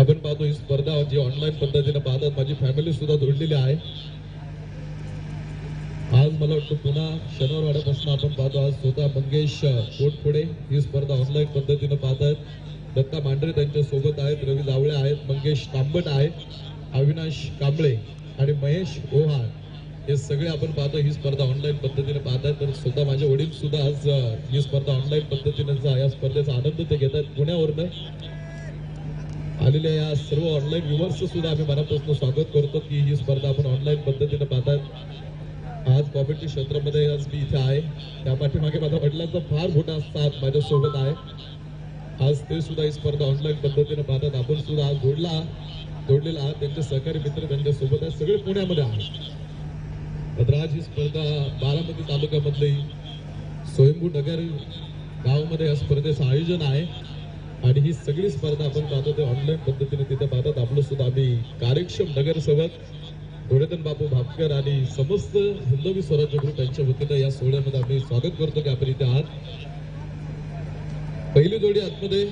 आपण पाहतो ही स्पर्धा जी ऑनलाईन पद्धतीने पाहतात. माझी फॅमिली सुद्धा जोडलेली आहे. आज मला वाटतं पुन्हा शनिवारवाड्यापासून आपण पाहतो. आज स्वतः मंगेश कोटपुडे ही स्पर्धा ऑनलाईन पद्धतीने पाहतात. दत्ता मांढरे त्यांच्यासोबत आहेत. रवी जावळे आहेत. मंगेश तांबट आहेत. अविनाश कांबळे आणि महेश ओहार हे सगळे आपण पाहतो. ही स्पर्धा ऑनलाईन पद्धतीने पाहतात. तर स्वतः माझे वडील सुद्धा आज ही स्पर्धा ऑनलाईन पद्धतीने जा- या स्पर्धेचा आनंद ते घेत आहेत पुण्यावरनं. आलेल्या या सर्व ऑनलाईन व्ह्युअर्स सुद्धा आम्ही मनापासून स्वागत करतो की ही स्पर्धा आपण ऑनलाईन पद्धतीने पाहतात आज कॉमेडी क्षेत्रामध्ये आज मी इथे आहे. त्या पाठीमागे माझ्या वडिलांचा फार मोठा साथ माझ्यासोबत आहे. आज ते सुद्धा ही स्पर्धा ऑनलाईन पद्धतीने पाहतात. आपण सुद्धा आज जोडला जोडलेला आहात. त्यांचे सहकारी मित्र त्यांच्यासोबत आहे. आहेत सगळे पुण्यामध्ये आहेत. तर आज ही स्पर्धा बारामती तालुक्यामधली स्वयंभू नगर गावामध्ये या स्पर्धेचं आयोजन आहे. आणि ही सगळी स्पर्धा आपण पाहतो ते ऑनलाईन पद्धतीने तिथे पाहतात. आपलं सुद्धा आम्ही कार्यक्षम नगरसेवक धोडेतन बापू भापकर आणि समस्त हिंदवी स्वराज्य ग्रुप यांच्या वतीनं या सोहळ्यामध्ये आम्ही स्वागत करतो की आपण इथे आहात. पहिली जोडी आतमध्ये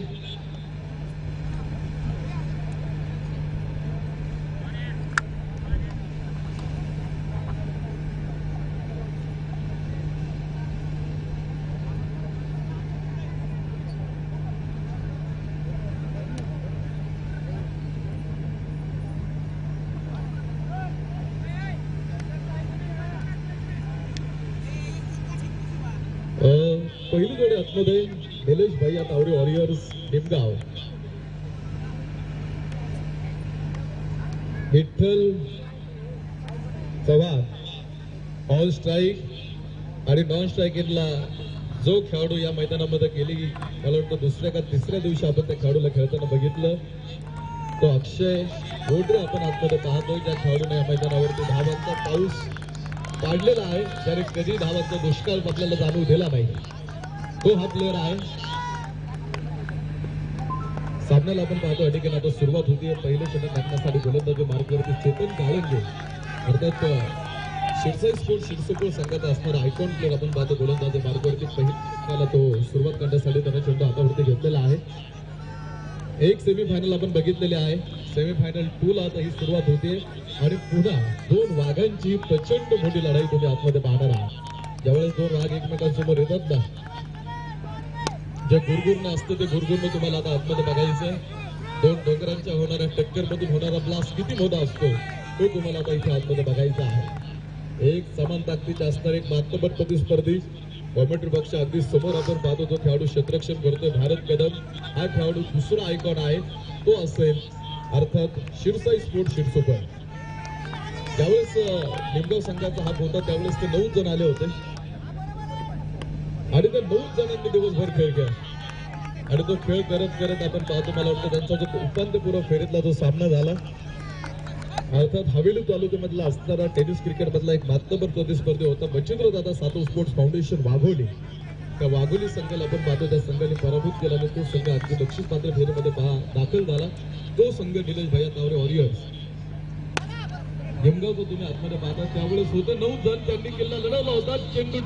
अं, पहिली जोडी आतमध्ये निलेश भैया Taware warriors Nimgaon. Vitthal Chavan on strike आणि नॉन स्ट्राईकिंगला जो खेळाडू या मैदानामध्ये गेली मला वाटतं दुसऱ्या का तिसऱ्या दिवशी आपण त्या खेळाडूला खेळताना बघितलं. तो अक्षय गोडरे आपण आतमध्ये पाहतोय ज्या खेळाडूने या मैदानावरती धावांचा पाऊस पाडलेला आहे त्याने कधी धावांचा दुष्काळ आपल्याला जाणून दिला नाही. तो हा प्लेअर आहे. सामन्याला आपण पाहतो या ठिकाणी आता सुरुवात होती. पहिले षटक टाकण्यासाठी गोलंदाजी मार्गवरती चेतन काळंगे अर्थात शिरसाई स्पोर्ट शिरसोपूर संघाचा असणारा आयकॉन प्लेअर आपण पाहतो. गोलंदाजी मार्गवरती पहिल्याला तो सुरुवात करण्यासाठी त्याने चेंडू हातावरती घेतलेला आहे. एक सेमीफायनल आपण बघितलेले आहे. सेमीफायनल टू ला आता ही सुरुवात होते. आणि पुन्हा दोन वाघांची प्रचंड मोठी लढाई तुम्ही आतमध्ये पाहणार आहात. ज्यावेळेस दोन वाघ एकमेकांसमोर येतात ना जे गुरगुरण असतं ते गुरगुरण तुम्हाला आता आतमध्ये बघायचं आहे दोन डोंगरांच्या होणाऱ्या टक्कर मधून होणारा ब्लास्ट किती मोठा असतो तो तुम्हाला आता इथे आतमध्ये बघायचा आहे. एक समान ताकदीचे असणारे एक मातबर प्रतिस्पर्धी कॉमेंट्री बॉक्सच्या अगदी समोर आपण पाहतो जो खेळाडू क्षेत्ररक्षण करतोय भारत कदम. हा खेळाडू दुसरा आयकॉन आहे तो असेल अर्थात शिरसाई स्पोर्ट शिरसोपर ज्यावेळेस निमगाव संघाचा हा होता त्यावेळेस ते नऊ जण आले होते. आणि त्या नऊ जणांनी दिवसभर खेळ खेळ. आणि तो खेळ करत करत आपण पाहतो मला वाटतं त्यांचा जो उपांत्यपूर्व फेरीतला जो सामना झाला अर्थात हवेली तालुक्यामधला असणारा टेनिस क्रिकेट मधला एक मातबर प्रतिस्पर्धी होता बचिंद्र दादा सातव स्पोर्ट्स फाउंडेशन वाघोली. त्या वाघोली संघाला आपण पाहतो त्या संघाने पराभूत केला आणि तो संघ अगदी बक्षीस पात्र फेरीमध्ये दाखल झाला. तो संघ निलेश भैया तावरे वॉरियर्स. निमगावचं तुम्ही आतमध्ये पाहता. त्यावेळेस होते नऊ जण त्यांनी किल्ला लढवला होता. चेंडू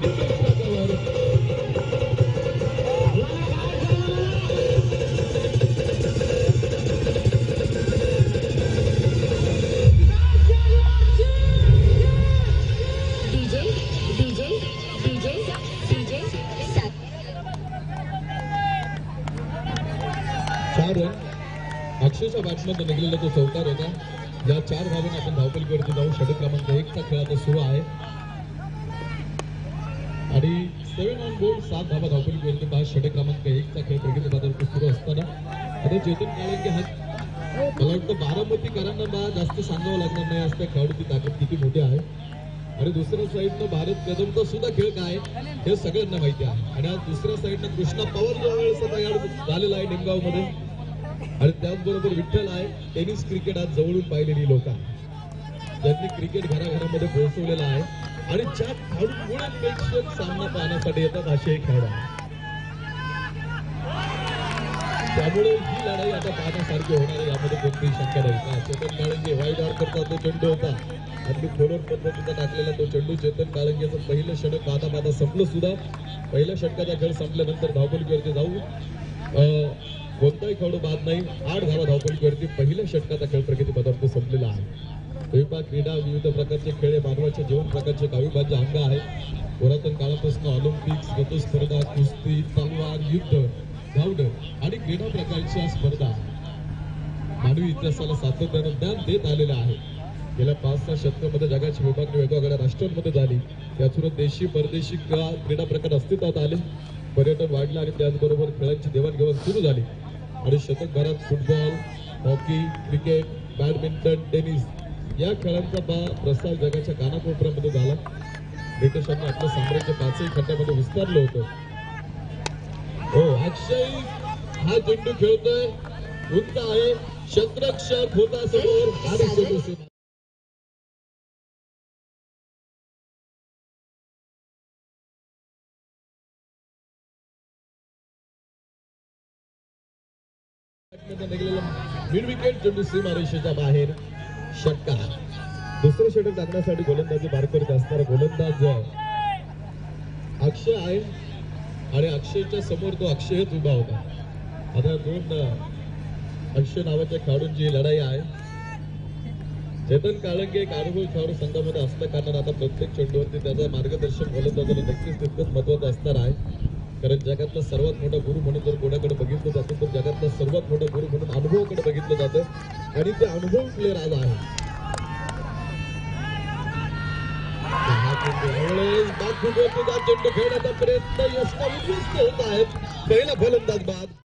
चार रन अक्षरशः बॅट्समधून निघलेला तो चौकार होता. या चार धावेने आपण धावपलीकडे जाऊ षटक क्रमांक एकचा खेळ आता सुरू आहे. आणि सेव्हन ऑन बोर्ड सात धावा धावपलीकडे पाच षटक क्रमांक एकचा खेळ प्रगती बाजारात सुरू असताना. आता चेतन काळंगे हा मला वाटतं बारामतीकरांना मला जास्त सांगावं लागणार नाही असल्या खेळाडूची ताकद किती मोठी आहे. आणि दुसऱ्या साईडनं भारत कदमचा सुद्धा खेळ काय हे सगळ्यांना माहिती आहे. आणि आज दुसऱ्या साईडनं कृष्णा पवार जो वेळेस तयार झालेला आहे निमगावमध्ये. आणि त्याचबरोबर विठ्ठल आहे टेनिस क्रिकेट आज जवळून पाहिलेली लोक ज्यांनी क्रिकेट घराघरामध्ये पोहोचवलेलं आहे. आणि ज्या खेळाडूंमुळे प्रेक्षक सामना पाहण्यासाठी येतात असे एक खेळाडू आहे. त्यामुळे ही लढाई आता पाहण्यासारखी होणार आहे यामध्ये कोणतीही शंका नाही. का चेतन काळंगे वाईट आउट करता तो चेंडू होता. अगदी खोलवर पद्धतीचा टाकलेला तो चेंडू. चेतन काळंगेचं पहिलं षटक पाहता पाहता संपलं सुद्धा. पहिल्या षटकाचा खेळ संपल्यानंतर धावपलीवरती जाऊ. अं, कोणताही खेळाडू बाद नाही. आठ धावा धावपळीवरती पहिल्या षटकाचा खेळ प्रगती पदार्थ संपलेला आहे. विभाग क्रीडा विविध प्रकारचे खेळ मानवाच्या जीवन प्रकारचे अविभाज्य अंग आहे. पुरातन काळापासून ऑलिम्पिक्स गतस्पर्धा कुस्ती तलवार युद्ध धावणं आणि क्रीडा प्रकारच्या स्पर्धा मानवी इतिहासाला सातत्यानं ज्ञान देत आलेलं आहे. गेल्या पाच सहा शतकामध्ये जगाची विभागणी वेगवेगळ्या राष्ट्रांमध्ये झाली. त्याचबरोबर देशी परदेशी क्रीडा प्रकार अस्तित्वात आले. पर्यटन वाढलं आणि त्याचबरोबर खेळांची देवाणघेवाण सुरू झाली. आणि शतकभरात football hockey cricket badminton tennis या खेळांचा बा प्रसार जगाच्या कानाकोपऱ्यामध्ये झाला. ब्रिटिशांनी आपलं साम्राज्य पाचही खंडामध्ये विस्तारलं होतं. हो अक्षय हा चेंडू खेळतोय. उंच आहे. शतरक्षक होता समोर. आणि चेंडू सीमा. मिड विकेट चेंडू सीमारेषेच्या बाहेर. षटकार. दुसरे षटक टाकण्यासाठी गोलंदाजी बार करत असणारा गोलंदाज अक्षय आहे. आणि अक्षयच्या समोर तो अक्षयच उभा होता. आता दोन अक्षय नावाच्या खेळाडूंची लढाई आहे. चेतन काळंगे एक अनुभव खेळाडू संघामध्ये असल्या कारणाने आता प्रत्येक चेंडूवरती त्याचं मार्गदर्शन गोलंदाजाला नक्कीच तितकंच महत्वाचं असणार आहे. कारण जगातला सर्वात मोठा गुरु म्हणून जर कोणाकडे बघितलं जातं तर जगातला सर्वात मोठा गुरु म्हणून अनुभवाकडे बघितलं जातं. आणि ते अनुभव प्लेअर आज आहे बाद चेंडू खेळण्याचा प्रयत्न यशका होत आहेत. पहिला फलंदाज बाद.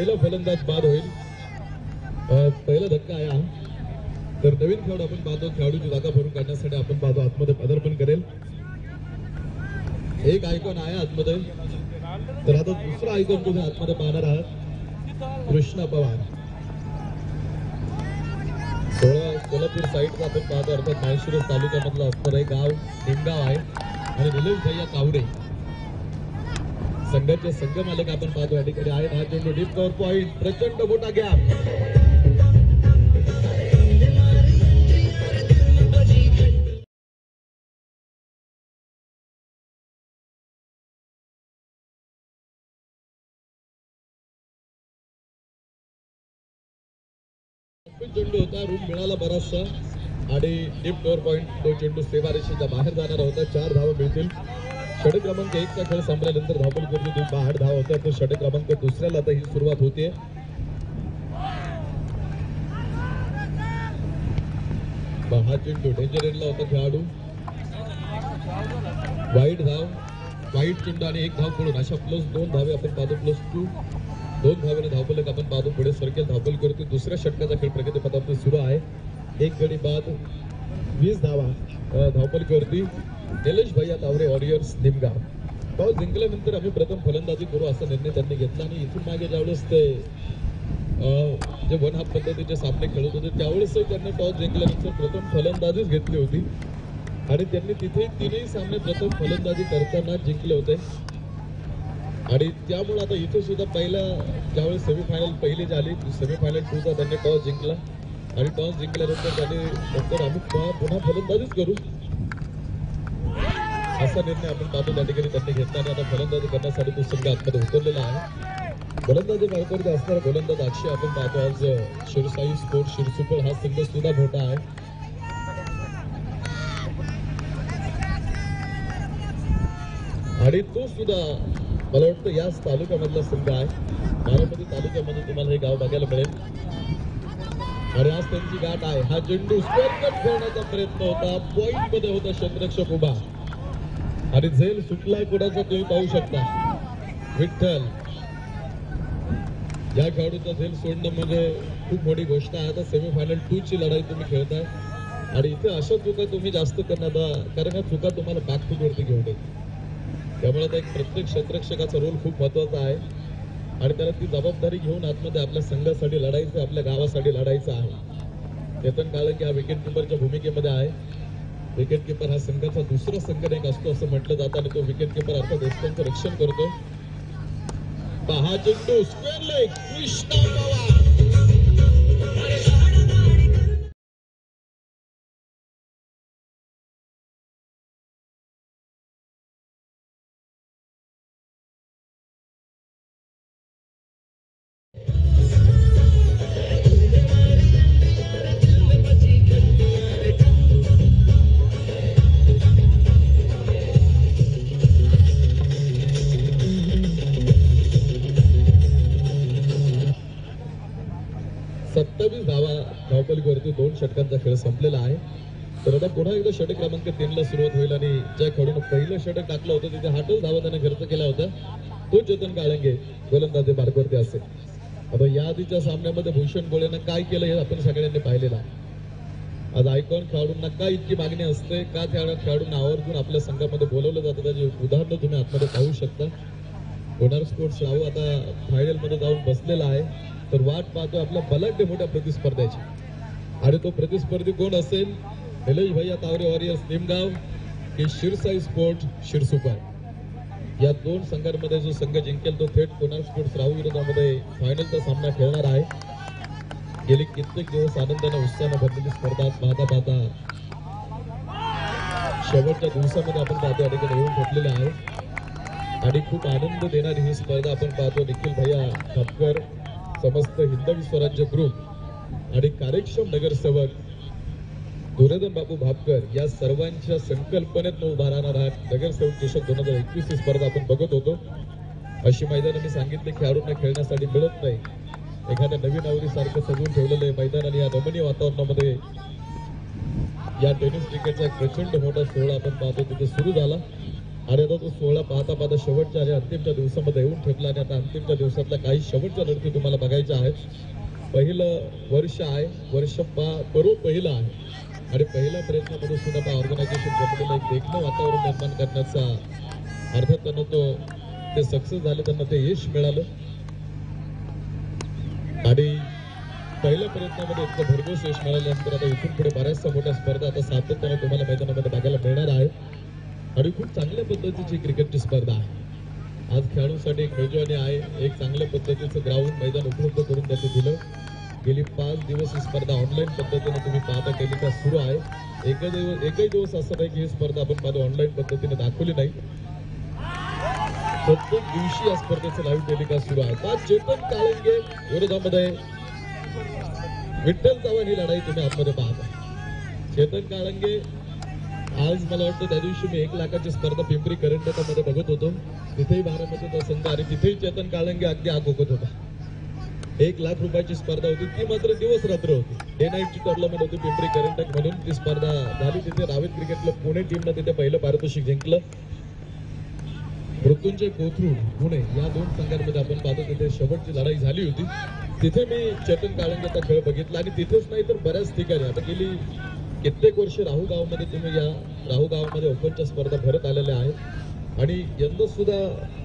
पहिला फलंदाज बाद होईल. पहिला धक्का आहे हा. तर नवीन खेळाडू आपण पाहतो खेळाडूची जागा भरून काढण्यासाठी आपण पाहतो आतमध्ये पदार्पण करेल. एक आयकॉन आहे आतमध्ये. तर आता दुसरा आयकॉन तुम्ही आतमध्ये पाहणार आहात. कृष्णा पवार. सोळा कोल्हापूर साईडचा आपण पाहतो अर्थात माहेश्वर तालुक्यामधलं असणारं गाव निमगाव आहे. आणि निलेश भैया कावडे संघाचे संघ मालक आपण पाहतो या ठिकाणी आहेत हा चेंडू डीप कव्हर पॉईंट प्रचंड मोठा गॅप चेंडू होता रूम मिळाला बराचसा. आणि डीप कव्हर पॉईंट तो चेंडू सेवारेषेच्या बाहेर जाणार होता. चार धावा मिळतील. षटक क्रमांक एकचा खेळ संपल्यानंतर धावपल करून दोन आठ धावा होत्या तर षटक क्रमांक दुसऱ्याला आता ही सुरुवात होते. हा चेंडू डेंजर एंडला होता खेळाडू. वाईट धाव वाईट चेंडू आणि एक धाव पडून अशा प्लस दोन धावे आपण पाहतो. प्लस टू दोन धावेने धावपलक आपण पाहतो. पुढे सरकेल धावपल करतो. दुसऱ्या षटकाचा खेळ प्रगती पदार्थ सुरू आहे. एक गडी बाद वीस धावा धावपल करती. निलेश भैया तावरे वॉरियर्स निमगाव टॉस जिंकल्यानंतर आम्ही प्रथम फलंदाजी करू असा निर्णय त्यांनी घेतला आणि इथून मागे ज्यावेळेस ते जे वन हाफ पद्धतीचे सामने खेळत होते त्यावेळेस त्यांनी टॉस जिंकल्यानंतर प्रथम फलंदाजीच घेतली होती. आणि त्यांनी तिथे तीनही सामने प्रथम फलंदाजी करताना जिंकले होते. आणि त्यामुळे आता इथे सुद्धा पहिला ज्यावेळेस सेमीफायनल पहिली झाली सेमीफायनल टूचा त्यांनी टॉस जिंकला. आणि टॉस जिंकल्यानंतर त्यांनी नंतर आम्ही पुन्हा फलंदाजीच करू. असा निर्णय आपण पाहतो त्या ठिकाणी त्यांनी घेतला आणि आता फलंदाजी करण्यासाठी तो संघ आतमध्ये उतरलेला आहे. गोलंदाजी मार्गावरती असणारा गोलंदाज अक्षय आपण पाहतो आज शिरसाई स्पोर्ट शिरसुपर हा संघ सुद्धा मोठा आहे. आणि तो सुद्धा मला वाटतं याच तालुक्यामधला संघ आहे. बारामती तालुक्यामध्ये तुम्हाला हे गाव बघायला मिळेल. आणि आज त्यांची गाठ आहे. हा चेंडू स्क्वेअर खेळण्याचा प्रयत्न होता. पॉईंटमध्ये होता क्षेत्ररक्षक उभा. आणि झेल सुटलाय कुणाचा तुम्ही पाहू शकता. विठ्ठल. या खेळाडूचा झेल सोडणं म्हणजे खूप मोठी गोष्ट आहे. आता सेमीफायनल टू ची लढाई तुम्ही खेळताय. आणि इथे अशा चुका तुम्ही जास्त करणार कारण या चुका तुम्हाला बॅकफूट वरती घेऊन येईल त्यामुळे आता एक प्रत्येक क्षेत्रक्षकाचा रोल खूप महत्त्वाचा आहे. आणि त्याला ती जबाबदारी घेऊन आतमध्ये आपल्या संघासाठी लढायचं आपल्या गावासाठी लढायचं आहे. चेतन काळे की हा विकेट किपरच्या भूमिकेमध्ये आहे. विकेट किपर हा संघाचा दुसरा संघ एक असतो असं म्हटलं जातं आणि तो विकेट किपर अर्थात देशपांचं रक्षण करतो. पहा चेंडू स्क्वेअर लेग कृष्णा पवार. एकदा षटक क्रमांक तीनला सुरुवात होईल आणि ज्या खेळून पहिलं षटक टाकलं होतं तिथे हाटल धावा त्याने खर्च केला होता तो जतन काळंगे गोलंदाजी मार्गवरती असेल. आता या आधीच्या सामन्यामध्ये भूषण गोळेनं काय केलं हे आपण सगळ्यांनी पाहिलेलं आज आयकॉन खेळाडूंना का इतकी मागणी असते? का त्या खेळाडूंना आवर्जून आपल्या संघामध्ये बोलवलं जातं? त्याची उदाहरणं तुम्ही आतमध्ये पाहू शकता. होणार स्पोर्ट्स राहू आता फायनलमध्ये जाऊन बसलेला आहे. तर वाट पाहतो आपल्या बलाढ्य मोठ्या प्रतिस्पर्ध्याची. आणि तो प्रतिस्पर्धी कोण असेल? निलेश भैया तावरे वॉरियर्स निमगाव की शिरसाई स्पोर्ट शिरसुपर या दोन संघांमध्ये जो संघ जिंकेल तो थेट कोणार स्पोर्ट्स राहू विरोधामध्ये फायनलचा सामना खेळणार आहे. गेले कित्येक दिवस आनंदाने उत्साहाने भरलेली स्पर्धा पाहता पाहता शेवटच्या दिवसामध्ये आपण पाहतो या ठिकाणी येऊन भेटलेला आहे. आणि खूप आनंद देणारी ही स्पर्धा आपण पाहतो निखिल भैया खापकर समस्त हिंदवी स्वराज्य ग्रुप आणि कार्यक्षम नगरसेवक दुर्योधन बाबू भापकर या सर्वांच्या संकल्पनेत उभा राहणार हा नगरसेवक चषक दोन हजार एकवीस ही स्पर्धा आपण बघत होतो. अशी मैदान मी सांगितले खेळाडूंना खेळण्यासाठी मिळत नाही. एखाद्या नवीन आवडीसारखं सजवून ठेवलेलं आहे मैदान आणि या रमणीय वातावरणामध्ये या टेनिस क्रिकेटचा एक प्रचंड मोठा सोहळा आपण पाहतो. तिथे सुरू झाला. आणि आता तो सोहळा पाहता पाहता शेवटच्या आणि अंतिमच्या दिवसामध्ये येऊन ठेपला आणि आता अंतिमच्या दिवसातल्या काही शेवटच्या लढती तुम्हाला बघायच्या आहेत पहिलं वर्ष आहे. वर्ष पा पर्व पहिलं आहे. आणि पहिल्या प्रयत्नामध्ये सुद्धा त्या ऑर्गनायझेशन जमलेलं एक देखणं वातावरण निर्माण करण्याचा अर्थ त्यांना तो ते सक्सेस झाले त्यांना ते यश मिळालं. आणि पहिल्या प्रयत्नामध्ये इतकं भरघोस यश मिळाल्यानंतर आता इथून पुढे बऱ्याचशा मोठ्या स्पर्धा आता सातत्याने तुम्हाला मैदानामध्ये बघायला मिळणार आहे. आणि खूप चांगल्या पद्धतीची क्रिकेटची स्पर्धा आहे. आज खेळाडूंसाठी एक मेजवानी आहे. एक चांगल्या पद्धतीचं ग्राउंड मैदान उपलब्ध करून त्याचं दिलं. गेली पाच दिवस ही स्पर्धा ऑनलाईन पद्धतीने तुम्ही पाहता टेलिकास्ट सुरू आहे. एकही दिवस एकही दिवस असं नाही की ही स्पर्धा आपण पाहतो ऑनलाईन पद्धतीने दाखवली नाही. प्रत्येक दिवशी या स्पर्धेचं लाईव्ह टेलिकास्ट सुरू आहे. पाच चेतन काळंगे विरोधामध्ये. विठ्ठल चव्हाण ही लढाई तुम्ही आतमध्ये पाहता. चेतन काळंगे आज मला वाटतं त्या दिवशी मी एक लाखाची स्पर्धा पिंपरी करंटकामध्ये बघत होतो. तिथेही बारामतीचा संघ आणि तिथेही चेतन काळंगे अगदी आग ओकत होता. एक लाख रुपयाची स्पर्धा होती. ती मात्र दिवस रात्र होती. डे नाईटची टुर्नामेंट होती पिंपरी करंडक म्हणून. ती स्पर्धा झाली. तिथे रावेत क्रिकेटला पुणे टीमनं तिथे पहिलं पारितोषिक जिंकलं. मृत्युंजय कोथरूड पुणे या दोन संघांमध्ये आपण पाहतो तिथे शेवटची लढाई झाली होती. तिथे मी चेतन काळंगेचा खेळ बघितला आणि तिथेच नाही तर बऱ्याच ठिकाणी. आता गेली कित्येक वर्ष राहू गावामध्ये तुम्ही या राहू गावामध्ये ओपनच्या स्पर्धा भरत आलेल्या आहेत. आणि यंदा सुद्धा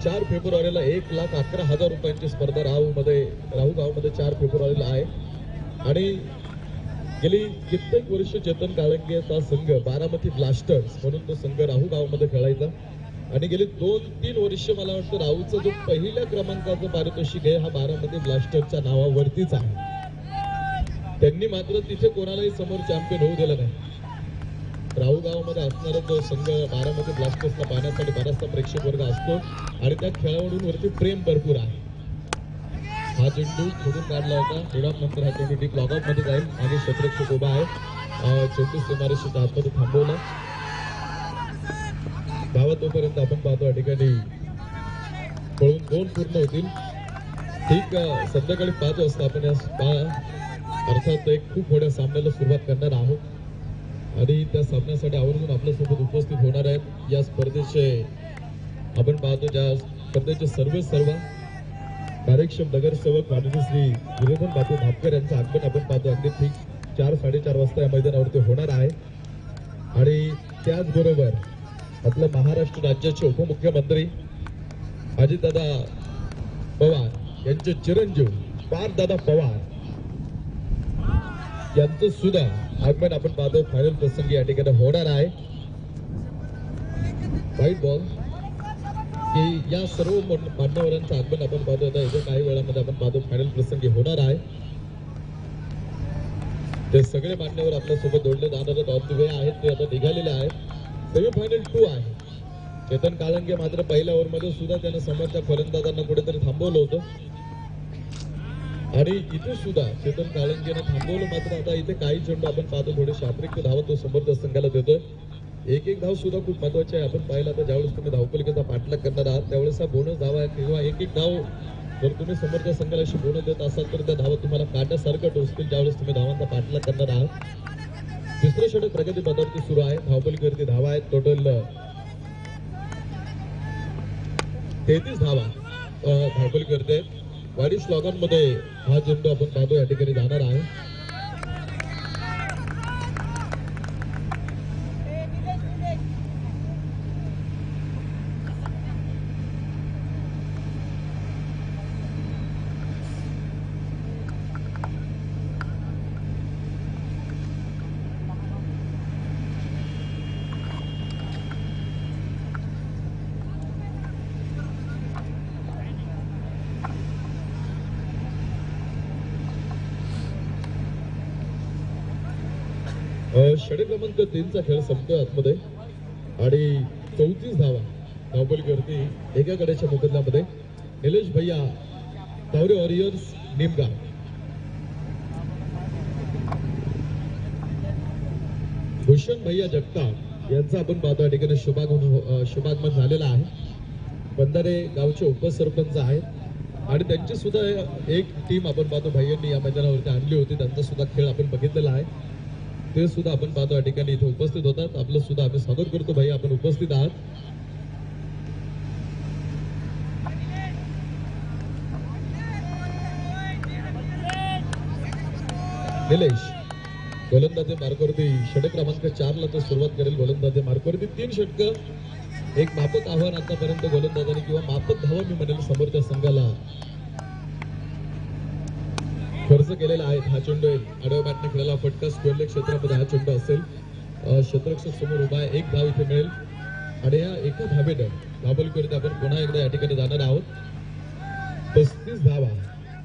चार फेब्रुवारीला एक लाख अकरा हजार रुपयांची स्पर्धा राहूमध्ये राहू गावमध्ये चार फेब्रुवारीला आहे. आणि गेली कित्येक वर्ष चेतन काळंगेचा संघ बारामती ब्लास्टर्स म्हणून तो संघ राहू गावमध्ये खेळायचा. आणि गेली दोन तीन वर्ष मला वाटतं राहूचा जो पहिल्या क्रमांकाचं पारितोषिक आहे हा बारामती ब्लास्टरच्या नावावरतीच आहे. त्यांनी मात्र तिथे कोणालाही समोर चॅम्पियन होऊ दिलं नाही. राहू गावामध्ये असणारा जो संघ बारामती ब्लास्टर्सला पाहण्यासाठी बराचसा प्रेक्षक वर्ग असतो आणि त्या खेळाडूंवरती प्रेम भरपूर आहे. हा चेंडू खोडून काढला होता निडाम नंतर हा चेंडू डीप लॉगआउटमध्ये जाईल. आणि क्षेत्रक्षक उभा आहे. अं, चेंडू सीमारेषेच्या आतमध्ये थांबवला. धावत तोपर्यंत आपण पाहतो या ठिकाणी पळून दोन पूर्ण होतील. ठीक संध्याकाळी पाच वाजता आपण या अर्थात एक खूप मोठ्या सामन्याला सुरुवात करणार आहोत. आणि त्या सामन्यासाठी आवर्जून आपल्यासोबत उपस्थित होणार आहेत. या स्पर्धेचे आपण पाहतो ज्या स्पर्धेचे सर्व सर्व कार्यक्षम नगरसेवक माननीय श्री विरोधन बापू भापकर यांचं आगमन आपण पाहतो. अगदी ठीक चार साडेचार वाजता या मैदानावरती होणार आहे. आणि त्याचबरोबर आपल्या महाराष्ट्र राज्याचे उपमुख्यमंत्री अजितदादा पवार यांचे चिरंजीव पारदादा पवार यांचं सुद्धा आगमन आपण पाहतोय फायनल प्रसंगी या ठिकाणी होणार आहे. वाईट बॉल की या सर्व मान्यवरांचं आगमन आपण पाहतो. आता येत्या काही वेळामध्ये आपण पाहतो फायनल प्रसंगी होणार आहे. ते सगळे मान्यवर आपल्यासोबत जोडले जाणारे वे आहेत ते आता निघालेले आहेत. सेमीफायनल टू आहे. चेतन कालंगे मात्र पहिल्या ओव्हरमध्ये सुद्धा त्यानं समोरच्या फलंदाजांना कुठेतरी थांबवलं होतं. आणि इथे सुद्धा चेतन काळंजीनं थांबवलं. मात्र आता इथे काही चेंडू आपण पाहतो थोडे शात्रिक धाव तो समर्थ संघाला देतोय. एक एक धाव सुद्धा खूप महत्वाची आहे. आपण पाहिलं आता ज्यावेळेस तुम्ही धावपलिकेचा पाठलाग करणार आहात त्यावेळेस हा बोनस धावा आहे. किंवा एक एक धाव जर तुम्ही समोरच्या संघाला अशी बोनस देत असाल तर त्या धावा तुम्हाला काट्यासारखं टोचतील ज्यावेळेस तुम्ही धावांचा पाठलाग करणार आहात. तिसरं षटक प्रगती पदावरती सुरू आहे. धावपलिकेवरती धावा आहेत टोटल तेहतीस धावा अं, आहेत. आहेत लोकांमध्ये हा झेंडू आपण पाहतो या ठिकाणी जाणार आहे अ, षटक क्रमांक तीनचा खेळ संपतोय आतमध्ये. आणि चौतीस धावा गर्दी एका कडेच्या मोबदल्यामध्ये निलेश भैया तावरे वॉरियर्स निमगाव. भूषण भैया जगताप यांचा आपण पाहतो या ठिकाणी शुभागमन हो, शुभागमन झालेला आहे. बंधारे गावचे उपसरपंच आहेत. आणि त्यांची सुद्धा एक टीम आपण पाहतो भैयांनी या मैदानावरती आणली होती. त्यांचा सुद्धा खेळ आपण बघितलेला आहे. ते सुद्धा आपण पाहतो या ठिकाणी इथे उपस्थित होतात. आपलं सुद्धा आम्ही स्वागत करतो भाई. आपण उपस्थित आहात. निलेश गोलंदाजे मार्कवरती षटक क्रमांक चारला तर सुरुवात करेल गोलंदाजे मार्कवरती तीन षटक. एक मापक आव्हान आतापर्यंत गोलंदाजाने किंवा मापक धावा मी म्हणेल समोरच्या संघाला. खर्च केलेला आहे हा चेंडू आहे आडव्या बॅटने खेळायला फटका स्क्वेअरले क्षेत्रामध्ये हा चेंडू असेल. अं, क्षेत्ररक्षक समोर उभा आहे. एक धाव इथे मिळेल. आणि या एका धावेनं धावपलीवरती आपण पुन्हा एकदा या ठिकाणी जाणार आहोत. पस्तीस धावा.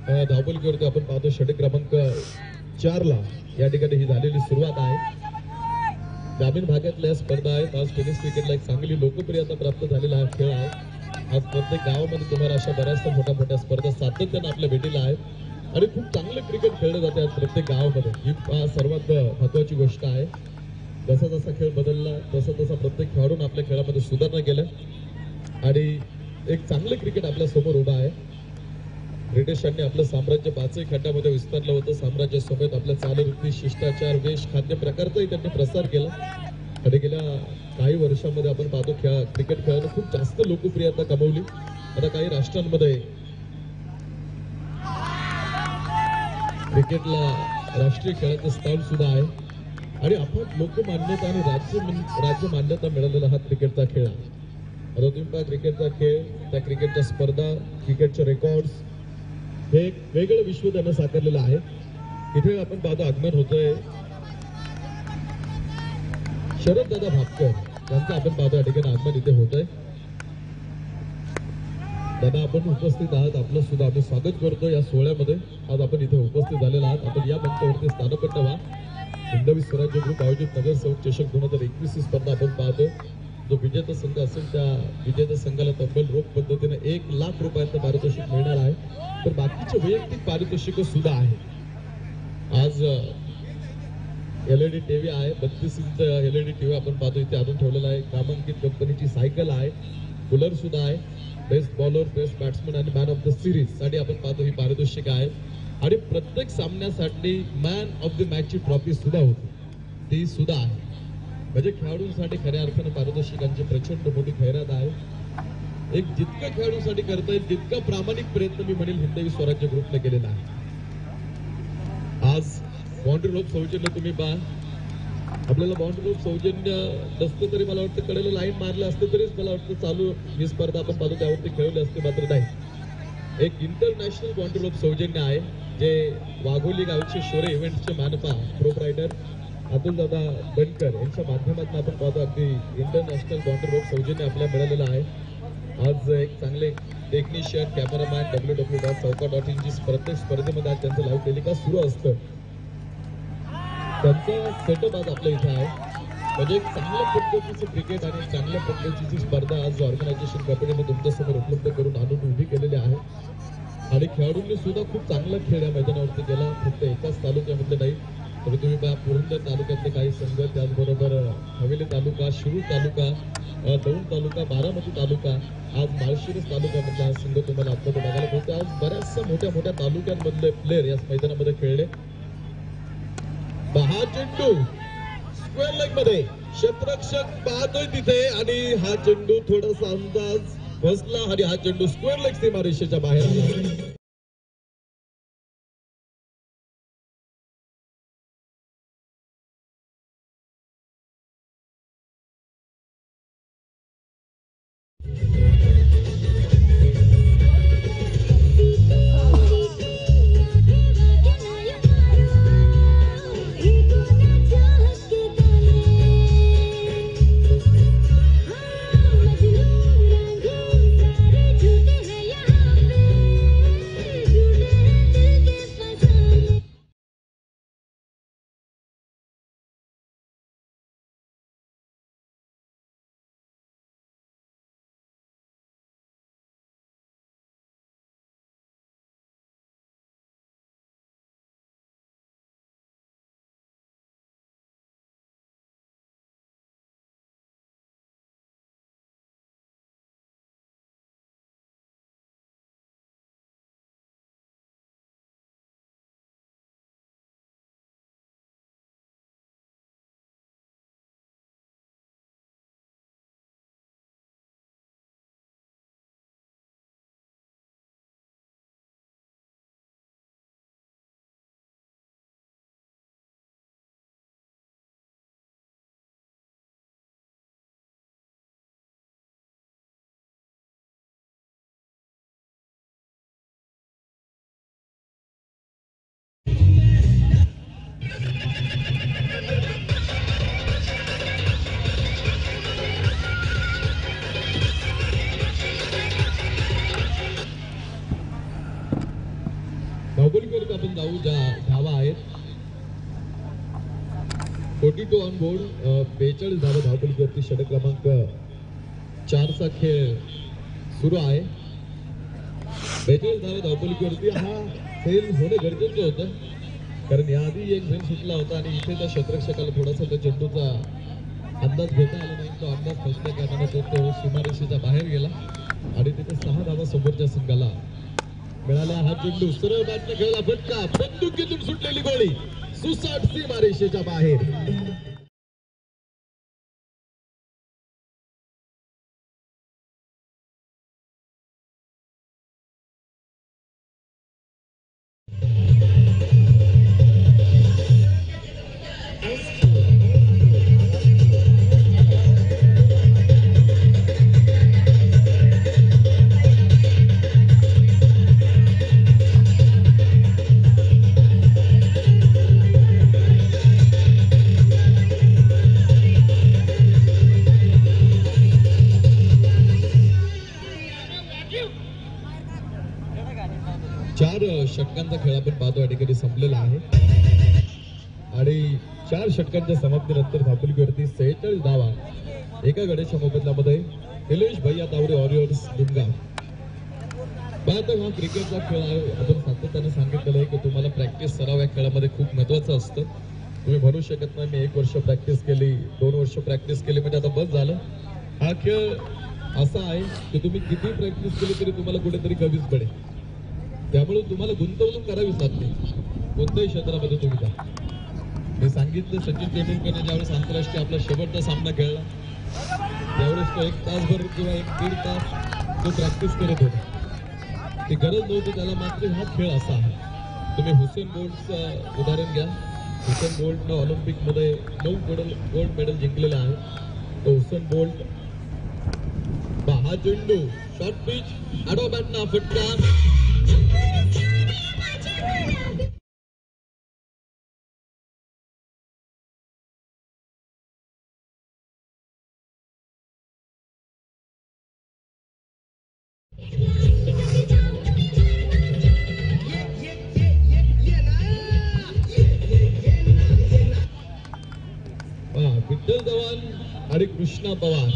अं, धावपलीवरती आपण पाहतो षटक क्रमांक चारला या ठिकाणी ही झालेली सुरुवात आहे. ग्रामीण भागातल्या स्पर्धा आहेत. आज टेनिस क्रिकेटला एक चांगली लोकप्रियता प्राप्त झालेला हा खेळ आहे. आज प्रत्येक गावामध्ये तुम्हाला अशा बऱ्याचशा मोठ्या मोठ्या स्पर्धा सातत्यानं आपल्या भेटीला आहेत. आणि खूप चांगलं क्रिकेट खेळलं जाते आज प्रत्येक गावामध्ये. ही सर्वात महत्वाची गोष्ट आहे. जसा जसा खेळ बदलला तसा तसा प्रत्येक खेळाडून आपल्या खेळामध्ये सुधारणा केल्या. आणि एक चांगलं क्रिकेट आपल्यासमोर उभं आहे. ब्रिटिशांनी आपलं साम्राज्य पाचही खंडामध्ये विस्तारलं होतं. साम्राज्य समेत आपल्या चालवृत्ती शिष्टाचार वेश खाद्य प्रकारचाही त्यांनी प्रसार केला. आणि गेल्या काही वर्षामध्ये आपण पाहतो खेळा क्रिकेट खेळानं खूप जास्त लोकप्रियता कमवली. आता काही राष्ट्रांमध्ये क्रिकेटला राष्ट्रीय खेळाचं स्थान सुद्धा आहे. आणि आपण लोकमान्यता आणि राज्य राज्य मान्यता मिळालेला हा क्रिकेटचा खेळ आहे. आता क्रिकेटचा खेळ त्या क्रिकेटच्या स्पर्धा क्रिकेटचे रेकॉर्ड्स हे एक वेगळं विश्व त्यांना साकारलेलं आहे. इथे आपण पाहतो आगमन होतोय. शरद दादा भापकर यांचं आपण पाहतो या ठिकाणी आगमन इथे होतंय. दादा आपण उपस्थित आहात. आपलं सुद्धा आम्ही स्वागत करतो या सोहळ्यामध्ये. आज आपण इथे उपस्थित झालेला आहात. आपण या मंचावरती स्थानपट्ट व्हा. हिंदवी स्वराज्य ग्रुप आयोजित नगरसेवक चषक दोन हजार एकवीस ही स्पर्धा आपण पाहतो. जो विजेता संघ असेल त्या विजेत्या संघाला तब्बल रोख पद्धतीने एक लाख रुपयांचं पारितोषिक मिळणार आहे. तर बाकीचे वैयक्तिक पारितोषिक सुद्धा आहे आज अं, एलईडी टीव्ही आहे. बत्तीस इंच एलईडी टीव्ही आपण पाहतो. इथे आणून ठेवलेला आहे. नामांकित कंपनीची सायकल आहे. कूलर सुद्धा आहे. बेस्ट बॉलर बेस्ट बॅट्समन आणि मॅन ऑफ द सिरीजसाठी आपण पाहतो ही पारितोषिक आहे. आणि प्रत्येक सामन्यासाठी मॅन ऑफ द मॅचची ट्रॉफी सुद्धा होती. ती सुद्धा आहे. म्हणजे खेळाडूंसाठी खऱ्या अर्थानं पारितोषिकांची प्रचंड मोठी खैरात आहे. एक जितकं खेळाडूसाठी करता येईल तितका प्रामाणिक प्रयत्न मी म्हणेल हिंदवी स्वराज्य ग्रुपने केलेला आहे. आज बाउंड्री रोप सौजन्य तुम्ही पहा. आपल्याला बाउंड्री रोप सौजन्य नसतं तरी मला वाटतं कडेला लाईन मारलं असतं तरीच मला वाटतं चालू ही स्पर्धा आपण पाहतो त्यावरती खेळले असते मात्र नाही. एक इंटरनॅशनल बाउंड्री ग्रुप सौजन्य आहे जे वाघोली गावचे शोरे इव्हेंटचे मानपा प्रो रायडर अतुल दादा बनकर यांच्या माध्यमातून आपण पाहतो अगदी इंटरनॅशनल बाउंड्री रोप सौजन्य आपल्याला मिळालेलं आहे. आज एक चांगले technician cameraman W W dot Chauka dot इनची प्रत्येक स्पर्धेमध्ये आज त्यांचं लाईव्ह टेलिकास्ट सुरू असतं. त्यांचा सेटअप आज आपल्या इथे आहे. म्हणजे एक चांगल्या पद्धतीचं क्रिकेट आणि चांगल्या पद्धतीची स्पर्धा आज ऑर्गनायझेशन कंपनीने तुमच्यासमोर उपलब्ध करून आणून उभी केलेली आहे. आणि खेळाडूंनी सुद्धा खूप चांगला खेळ या मैदानावरती केला फक्त एकाच तालुक्यामध्ये नाही तर तुम्ही पहा पुरंदर तालुक्यातले काही संघ त्याचबरोबर हवेली तालुका शिरूर तालुका दौंड तालुका बारामती तालुका आज माळशिरस तालुक्यामधला हा संघ तुम्हाला आता बघायला मिळतो आज बऱ्याचशा मोठ्या मोठ्या तालुक्यांमधले प्लेयर या मैदानामध्ये खेळले. हा चेंडू स्क्वेअर लेगमध्ये क्षेत्ररक्षक पाहतोय तिथे आणि हा चेंडू थोडासा अंदाज बसला आणि हा चेंडू स्क्वेअर लेग सीमारेषेच्या बाहेर आला. फोर्टी टू ऑन बोर्ड बेचाळीस धावा धावपलीवरती षटक क्रमांक चारचा खेळ सुरू आहे. बेचाळीस धावा धावपलीवरती हा फेल होणं गरजेचं होतं. कारण याआधी एक झेल सुटला होता आणि इथे त्या क्षेत्ररक्षकाला थोडासा त्या चेंडूचा अंदाज घेता आला नाही. तो अंदाज फसल्या कारणाने तो तो सीमारेषेच्या बाहेर गेला आणि तिथे सहा धावा समोरच्या संघाला मिळाला हा चेंडू सरळ बॅटने खेळला फटका बंदुकीतून सुटलेली गोळी. सुसाट सीमारेषेच्या बाहेर. एका गड्याच्या मोबदल्यामध्ये निलेश भैया तावरे वॉरियर्स दुमगा पाहतो हा क्रिकेटचा खेळ आहे. आपण सातत्याने सांगितलेलं आहे की तुम्हाला प्रॅक्टिस सराव या खेळामध्ये खूप महत्वाचं असतं. तुम्ही म्हणू शकत नाही मी एक वर्ष प्रॅक्टिस केली दोन वर्ष प्रॅक्टिस केली म्हणजे आता बस झालं. हा खेळ असा आहे की तुम्ही किती प्रॅक्टिस केली तरी तुम्हाला कुठेतरी कमीच पडेल. त्यामुळे तुम्हाला गुंतवणूक करावीच लागते. कोणत्याही क्षेत्रामध्ये तुम्ही जा. मी सांगितलं सचिन तेंडुलकरने ज्यावेळेस आंतरराष्ट्रीय आपला शेवटचा सामना खेळला त्यावेळेस तो एक तासभर किंवा एक दीड तास तो प्रॅक्टिस करत होता. ती गरज नव्हती त्याला मात्र हा खेळ असा आहे. तुम्ही हुसेन बोल्टचं उदाहरण घ्या. हुसेन बोल्टनं ऑलिम्पिकमध्ये नऊ मेडल गोल्ड मेडल जिंकलेलं आहे. तो हुसेन बोल्ट हा चेंडू शॉर्ट पिच आडवा फटका. आणि कृष्णा पवार.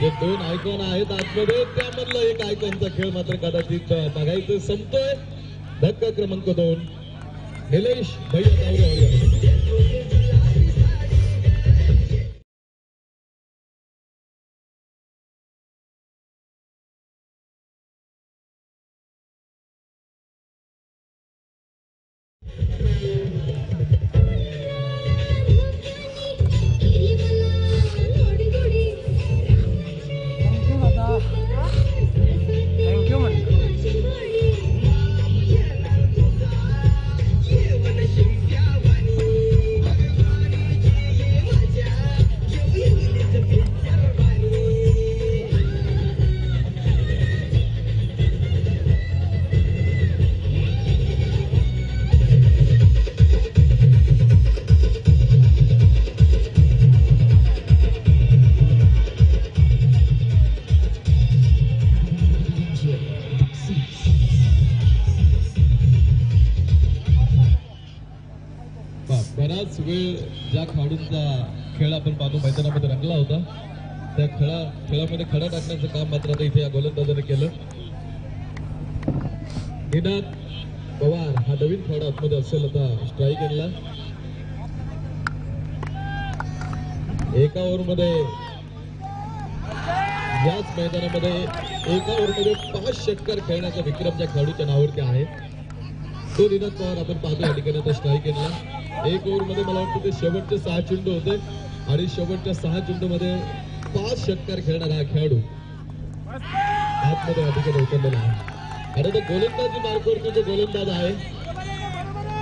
हे दोन आयकॉन आहेत आतमध्ये. त्यामधला एक आयकॉनचा खेळ मात्र कदाचित बघायचं संपतोय. धक्का क्रमांक दोन. निलेश भैया. एका ओव्हरमध्ये याच मैदानामध्ये एका ओव्हरमध्ये पाच षटकार खेळण्याचा विक्रम ज्या खेळाडूच्या नावावरती आहे तो निनाद पवार आपण पाहतो या ठिकाणी आता स्ट्राईक केला एक ओव्हरमध्ये मला वाटतं ते शेवटचे सहा चेंडू होते आणि शेवटच्या सहा चेंडूमध्ये पाच षटकार खेळणारा हा खेळाडू आतमध्ये या ठिकाणी उतरलेला आहे. आणि तो गोलंदाजी मार्गावरती जो गोलंदाज आहे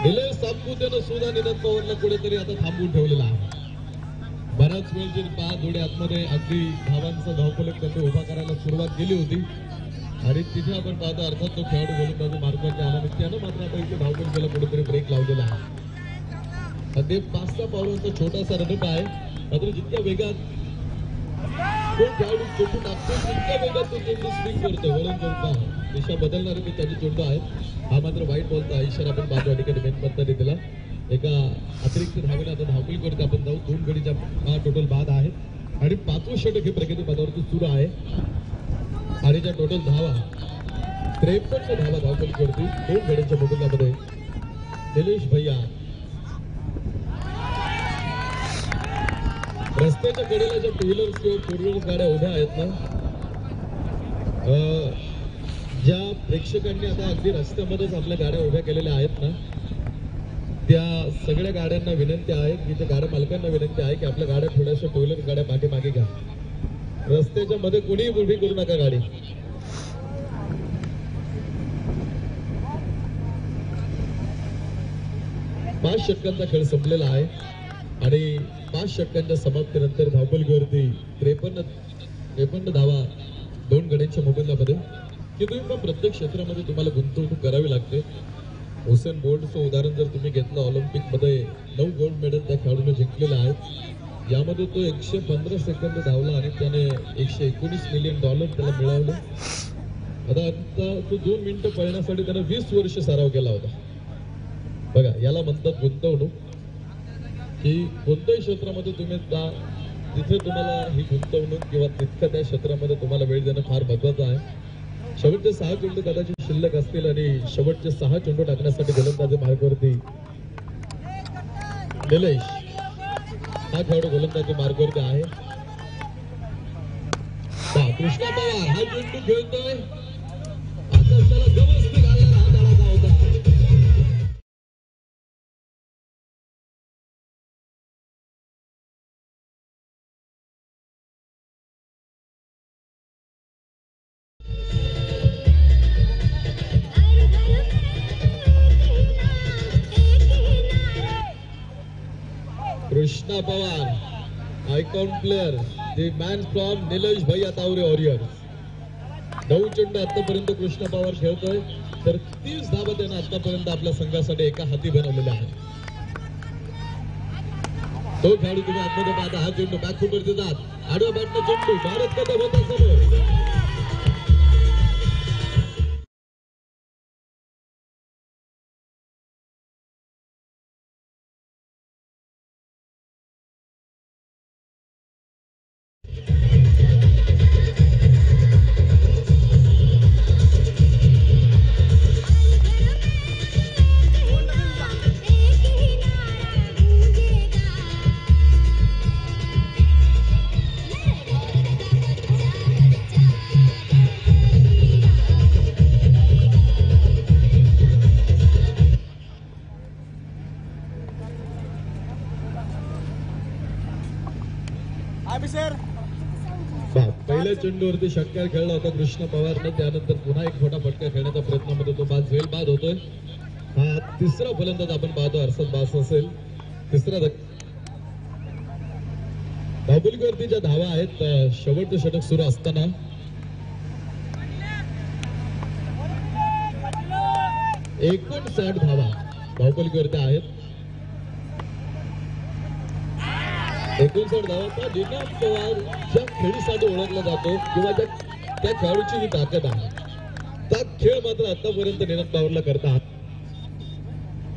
निलेश सातपुतेनं सुद्धा निनाद पवारला कुठेतरी आता थांबवून ठेवलेला आहे. बऱ्याच वेळ पाच जोडे आतमध्ये अगदी धावांचा धावपलक त्यांनी उभा करायला सुरुवात केली होती. आणि तिथे आपण पाहतो अर्थात तो खेळाडू गोलंदाजी मार्गावरती आला नाही त्यानं मात्र आता इथे धावफलकाला कुठेतरी ब्रेक लावलेला आहे. ते पाच सहा पावलांचा छोटासा रनप आहे. मात्र जितक्या वेगात खूप खेळाडू टाकतो तितक्या वेगात तो चेंडू स्विंग करतो वळण करून दिशा बदलणारे मी त्याचे चेंडू आहेत हा मात्र वाईट बॉलचा इशारा आपण बाजू ठिकाणी मेन पंताने दिला एका अतिरिक्त धावेला आता धावपल आपण जाऊ. दोन गडीच्या हा टोटल बाद आहे. आणि पाचवं षटक हे प्रगती पदावरती सुरू आहे. आणि ज्या टोटल धावा. त्रेपन्न धावा धावपल करतील दोन गड्यांच्या मुकुंदामध्ये निलेश भैया. रस्त्याच्या कडेला ज्या टू व्हीलर्स किंवा फोर व्हीलर गाड्या उभ्या आहेत ना ज्या प्रेक्षकांनी आता अगदी रस्त्यामध्येच आपल्या गाड्या उभ्या केलेल्या आहेत ना त्या सगळ्या गाड्यांना विनंती आहे की त्या गाड्या मालकांना विनंती आहे की आपल्या गाड्या थोड्याशा टू व्हीलर गाड्या पाठीमागे घ्या. रस्त्याच्या मध्ये कोणीही उभी करू नका गाडी. पाच षटकांचा खेळ संपलेला आहे. आणि पाच षटकांच्या समाप्तीनंतर गर्दी त्रेपन्न त्रेपन्न धावा दोन गड्यांच्या मोबदल्यामध्ये. की तुम्ही पण प्रत्येक क्षेत्रामध्ये तुम्हाला गुंतवणूक करावी लागते. हुसेन बोल्डचं उदाहरण जर तुम्ही घेतलं ऑलिम्पिकमध्ये नऊ गोल्ड मेडल त्या खेळाडूने जिंकलेलं आहे यामध्ये तो एकशे पंधरा सेकंद धावला आणि त्याने एकशे एकोणीस मिलियन डॉलर त्याला मिळवले. आता आता तो दोन मिनिटं पळण्यासाठी त्याने वीस वर्ष सराव केला होता. बघा याला म्हणतात गुंतवणूक. की कोणत्याही क्षेत्रामध्ये तुम्ही जा तिथे तुम्हाला ही गुंतवणूक किंवा तितकं त्या क्षेत्रामध्ये तुम्हाला वेळ देणं फार महत्वाचं आहे. शेवटचे सहा चेंडू कदाचित शिल्लक असतील आणि शेवटचे सहा चेंडू टाकण्यासाठी गोलंदाजी मार्गावरती निलेश हा खेळाडू गोलंदाजी मार्गावरती आहे. कृष्णा पवार हा चेंडू खेळतोय. आता त्याला Krishna Pawar icon player the man from Nilesh भैया तावरे वॉरियर्स नऊ चेंडू आतापर्यंत कृष्णा पवार खेळतोय. तर तीस धावा त्यानं आतापर्यंत आपल्या संघासाठी एका हाती बनवलेल्या आहेत तो खेळाडू तुम्ही आतमध्ये पाहता हा चेंडू बॅकफुटवरती जात. आडव्या बॅटनं चेंडू भारत कदम होता समोर. चेंडूवरती षटकार खेळला होता कृष्ण पवारनं. त्यानंतर पुन्हा एक मोठा फटका खेळण्याचा प्रयत्नामध्ये तो बाद झेल बाद होतोय. हा तिसरा फलंदाज आपण पाहतो हर्षद बास असेल. तिसरा धक ज्या धावा आहेत शेवटचं षटक सुरू असताना. एकोणसाठ धावा धावपलीवरती आहेत. एकोणसाठ धावांचा दिनाम पवार ज्या खेळीसाठी ओळखला जातो किंवा त्या त्या खेळाडूची जी ताकद आहे. त्या खेळ मात्र आतापर्यंत निनाद पवारला करतात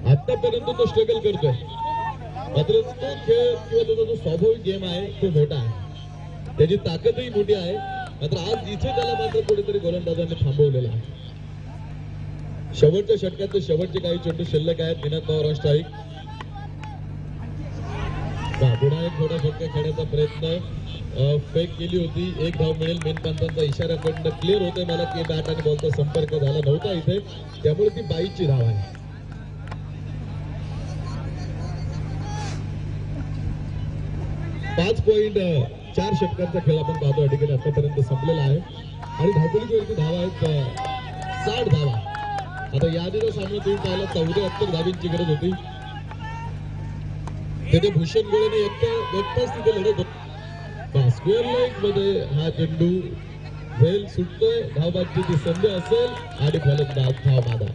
आतापर्यंत तो स्ट्रगल करतोय. मात्र तो खेळ किंवा त्याचा जो स्वाभाविक गेम आहे तो मोठा आहे. त्याची ताकदही मोठी आहे. मात्र आज इथे त्याला मात्र कुठेतरी गोलंदाजांनी थांबवलेला आहे. शेवटच्या षटकात शेवटचे काही चेंडू शिल्लक आहेत. निनाद पवार स्ट्राईक पुन्हा एक थोडा फटका खेळण्याचा प्रयत्न फेक केली होती. एक धाव मिळेल. मेन इशारा पण क्लिअर होते मला की बॅट आणि बॉलचा संपर्क झाला नव्हता इथे. त्यामुळे ती बाईची धाव आहे. पाच पॉईंट चार षटकांचा खेळ आपण पाहतो या ठिकाणी आतापर्यंत संपलेला आहे. आणि धावपलीवरती धावा आहेत साठ धावा. आता या आधीचा सामना तुम्ही पाहिला चौदा धावींची गरज होती. तिथे भूषण गोळेने एकटा एकटाच तिथे लढत होता. स्क्वेअर लेगमध्ये हा चेंडू झेल सुटतोय. धावबादची ती संधी असेल आणि फलंदाज धाव मादा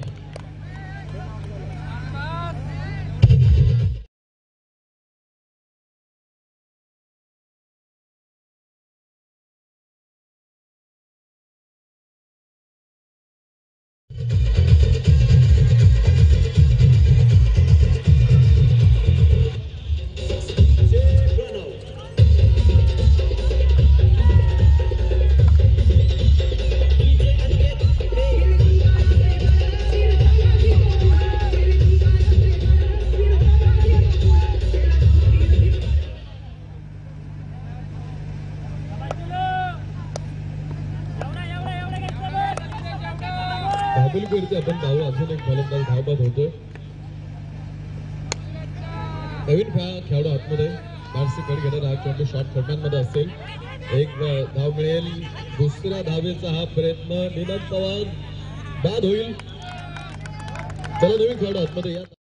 घेणार हा शॉर्ट फटम्यांमध्ये असेल. एक धाव मिळेल. दुसऱ्या धावेचा हा प्रयत्न निनाद पवार बाद होईल. चला नवीन खेळाडू आतमध्ये या.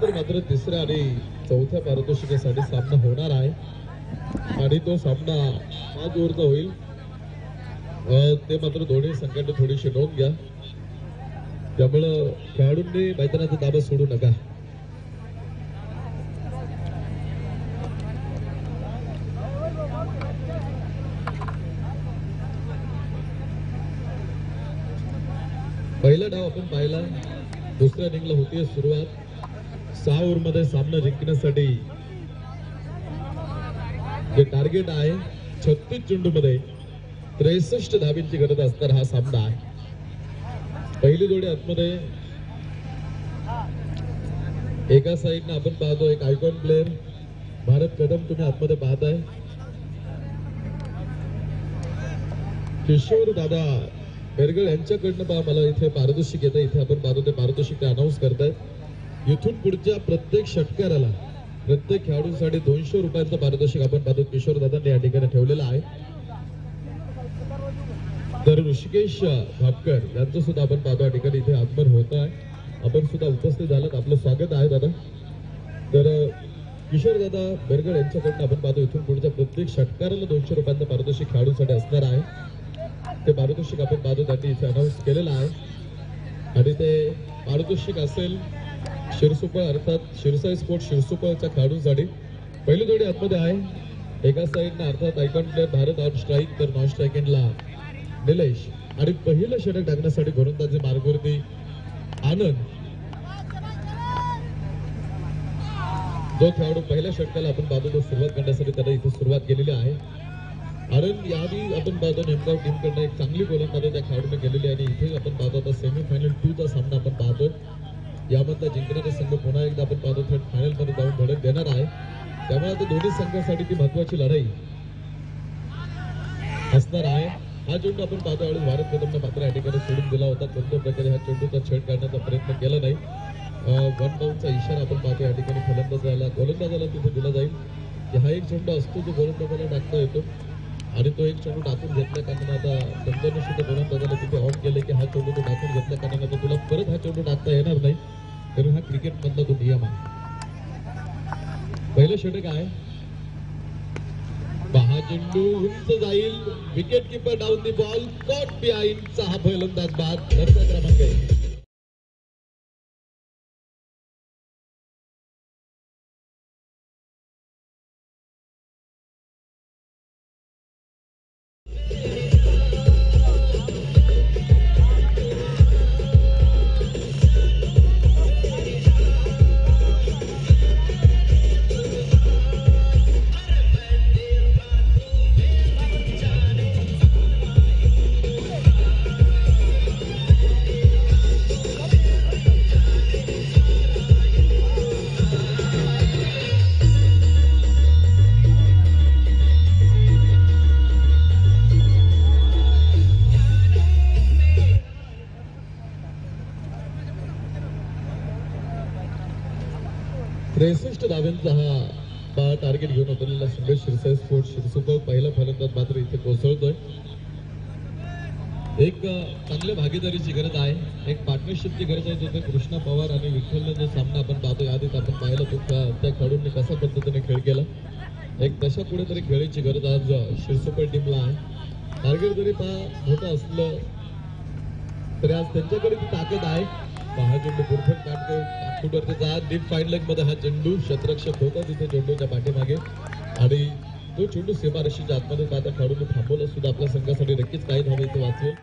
त्यानंतर मात्र तिसऱ्या आणि चौथ्या पारितोषिकासाठी सामना होणार आहे. आणि तो सामना पाच ओव्हरचा होईल. ते मात्र दोन्ही संघाने थोडीशी नोंद घ्या. त्यामुळं खेळाडूंनी मैदानाचा ताबा सोडू नका. पहिला डाव आपण पाहिला. दुसऱ्या इनिंगला होतीये सुरुवात. सहा ओव्हरमध्ये सामना जिंकण्यासाठी जे टार्गेट आहे छत्तीस चेंडू मध्ये त्रेसष्ट धाबींची गरज असणार हा सामना आहे. पहिली जोडी आतमध्ये. एका साईडनं आपण पाहतो एक आयकॉन प्लेअर भारत कदम तुम्ही आतमध्ये पाहताय. किशोर दादा बेरगळ यांच्याकडनं पहा मला इथे पारितोषिक येतं इथे आपण पाहतो ते पारितोषिक अनाऊन्स करतायत. इथून पुढच्या प्रत्येक षटकाराला प्रत्येक खेळाडूंसाठी दोनशे रुपयांचं पारितोषिक आपण पाहतो. किशोर दादांनी या ठिकाणी ठेवलेलं आहे. तर ऋषिकेश भापकर यांचं सुद्धा आपण पाहतो या ठिकाणी इथे आगमन होत आहे. आपण सुद्धा उपस्थित झालात. आपलं स्वागत आहे दादा. तर किशोर दादा बेरगड यांच्याकडनं आपण पाहतो इथून पुढच्या प्रत्येक षटकाराला दोनशे रुपयांचं पारितोषिक खेळाडूंसाठी असणार आहे. ते पारितोषिक आपण पाहतो त्यांनी इथे अनाऊन्स केलेलं आहे. आणि ते पारितोषिक असेल शिरसुपळ अर्थात शिरसाई स्पोर्ट शिरसुपळचा खेळाडू खेळाडूंसाठी पहिली जोडी आतमध्ये आहे. एका साईडनं अर्थात icon player Bharat on strike तर नॉन स्ट्राईक एंडला निलेश. आणि पहिलं षटक टाकण्यासाठी गोलंदाजी मार्गवरती आनंद. जो खेळाडू पहिल्या षटकाला आपण पाहतो सुरुवात करण्यासाठी त्याला इथे सुरुवात केलेली आहे. आनंद याआधी आपण पाहतो नेमका टीमकडनं एक चांगली गोलंदाजी त्या खेळाडूने केलेली आहे. आणि इथे आपण पाहतो आता सेमीफायनल टू चा सामना आपण पाहतोय. यामधला जिंकणारा संघ पुन्हा एकदा आपण पाहतो थेट फायनलमध्ये जाऊन धडक देणार आहे. त्यामुळे आता दोन्ही संघासाठी ती महत्वाची लढाई असणार आहे. हा चेंडू आपण पाहतो यावेळी भारत कदमने मात्र या ठिकाणी सोडून दिला होता. कोणत्या प्रकारे हा चेंडूचा छेड काढण्याचा प्रयत्न केला नाही. वन डाऊनचा इशारा आपण पाहतो या ठिकाणी फलंदाजाला गोलंदाजाला तिथे दिला जाईल. की हा एक चेंडू असतो जो गोलंदाजाला टाकता येतो. आणि तो एक चेंडू टाकून घेतल्या कारणाने आता चंदन सुद्धा गोलंदाजाला तिथे ऑन केले की हा चेंडू तो टाकून घेतल्या कारणाने आता तुला परत हा चेंडू टाकता येणार नाही. कारण हा क्रिकेट मधला तो नियम आहे. पहिलं षटक आहे. पहा चेंडू उंच जाईल. Wicket keeper down the ball caught बिहाइंडचा हा फलंदाज बाद. घरचा क्रमांक आहे आहे गरज आहे जिथे कृष्णा पवार आणि विठ्ठलने जे सामना आपण पाहतो आधीच आपण पाहिलं तो त्या- त्या खेळाडूंनी कशा पद्धतीने खेळ केला. एक तशा कुठेतरी खेळायची गरज आज शिरसुपर टीमला आहे. टार्गेट जरी पहा मोठं असलं तरी आज त्यांच्याकडे ती ताकद आहे. हा चेंडू परफेक्ट काटकूटवरती जा डीप फाईन लेगमध्ये हा चेंडू शतरक्षक होता तिथे चेंडूच्या पाठीमागे. आणि तो चेंडू सीमारशीच्या आतमध्ये आता खेळाडूंनी थांबवला सुद्धा आपल्या संघासाठी नक्कीच काही धावे इथे वाचवेल.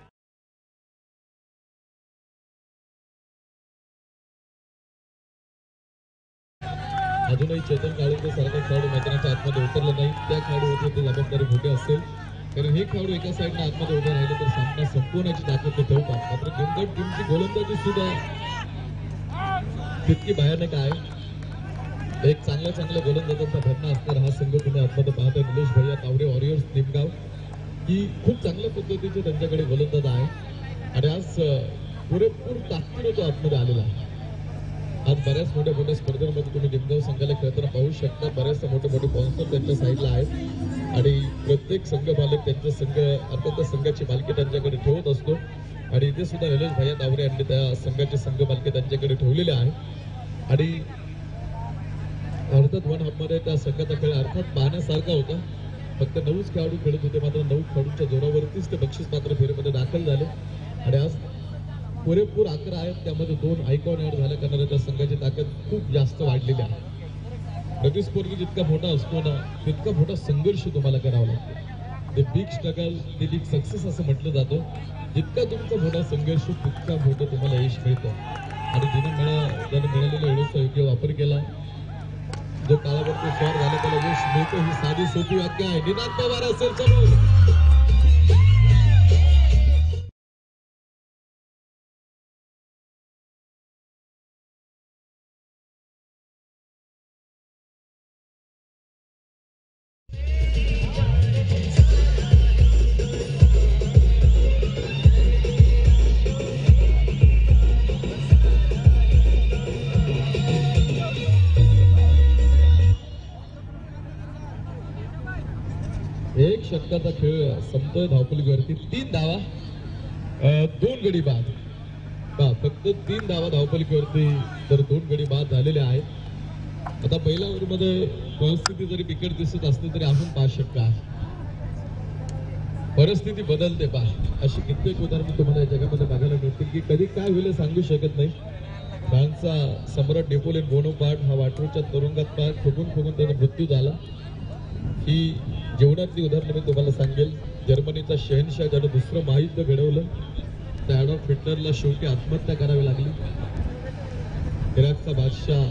अजूनही चेतन काळुंके सारखा खेळाडू मैदानाच्या आतमध्ये उतरला नाही. त्या खेळाडूवरती ते जबाबदारी मोठी असेल. कारण हे खेळाडू एका साईडनं आतमध्ये उभे राहिले तर सामना संपवण्याची ताकद ते ठेवतात. मात्र दिनगड टीमची गोलंदाजी सुद्धा तितकी भयानक आहे. एक चांगल्या चांगल्या गोलंदाजांचा भरणा असणार हा संघ तुम्ही आतमध्ये पाहता निलेश भैया तावडे वॉरियर्स निमगाव. ही खूप चांगल्या पद्धतीचे त्यांच्याकडे गोलंदाज आहे. आणि आज पुरेपूर ताकदीने तो आतमध्ये आलेला आहे. आज बऱ्याच मोठ्या मोठ्या स्पर्धांमध्ये तुम्ही निमगाव संघाला खेळताना पाहू शकता. बऱ्याचशा मोठे मोठे स्पॉन्सर त्यांच्या साईडला आहेत. आणि प्रत्येक संघ मालक त्यांचा संघ अर्थात त्या संघाची मालकी त्यांच्याकडे ठेवत असतो. आणि इथे सुद्धा निलेश भैया दावरे यांनी त्या संघाची संघ मालकी त्यांच्याकडे ठेवलेले आहे. आणि अर्थात वनमध्ये त्या संघाचा खेळ अर्थात पाहण्यासारखा होता. फक्त नऊच खेळाडू खेळत होते मात्र नऊ खेळाडूंच्या जोरावरतीच ते बक्षीस पात्र फेरीमध्ये दाखल झाले. आणि आज पुरेपूर अकरा आहेत त्यामध्ये दोन आयकॉन ऍड झाल्या कारण त्या संघाची ताकद खूप जास्त वाढलेली आहे. प्रतिस्पर्धी जितका मोठा असतो ना तितका मोठा संघर्ष तुम्हाला करावा लागतो. ते बिग स्ट्रगल ते बिग सक्सेस असं म्हटलं जातं. जितका तुमचा मोठा संघर्ष तितका मोठं तुम्हाला यश मिळतं. आणि जिने मिळा ज्याने मिळालेल्या वेळेचा योग्य वापर केला जो काळावरती स्वार झाला त्याला यश मिळतो ही साधी सोपी वाक्य आहे. निनाद पवार असेल समोर षटकाचा खेळ संपतोय धावपलीवरती तीन धावा दोन गडी बाद. फक्त तीन धावा धावपलीवरती तर दोन गडी बाद झालेले आहेत. आता पहिल्या ओव्हरमध्ये परिस्थिती जरी बिकट दिसत असली तरी आपण पाच शक्य आहे परिस्थिती बदलते पा अशी कित्येक उदाहरणं तुम्हाला या जगामध्ये बघायला मिळतील की कधी काय होईल सांगू शकत नाही. फ्रान्सचा सम्राट नेपोलियन बोनोपार्ट हा वाटरूच्या तुरुंगात पा फुगून फुगून त्याचा मृत्यू झाला. ही जेवणातली उदाहरणं मी तुम्हाला सांगेल. जर्मनीचा शहनशाह ज्यानं दुसरं महायुद्ध घडवलं त्या ॲडॉफ हिटलरला शेवटी आत्महत्या करावी लागली. इराकचा बादशाह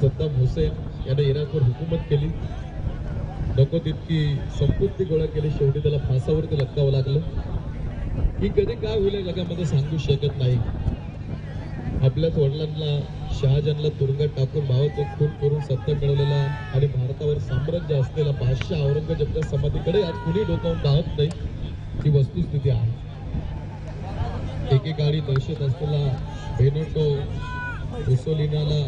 सद्दाम हुसेन याने इराकवर हुकूमत केली. नको तितकी संपत्ती गोळा केली शेवटी त्याला फासावरती लटकावं लागलं. ही कधी काय होईल जगामध्ये सांगू शकत नाही. आपल्याच वडिलांना शहाजहानला तुरुंगात टाकून भावाचं खून करून सत्ता मिळवलेला आणि भारतावर साम्राज्य असलेला बादशाह औरंगजेबच्या समाधीकडे आज कुणी डोकावून पाहत नाही? ही वस्तुस्थिती आहे. एकेकाळी दहशत असलेला बेनोटो मुसोलिनाला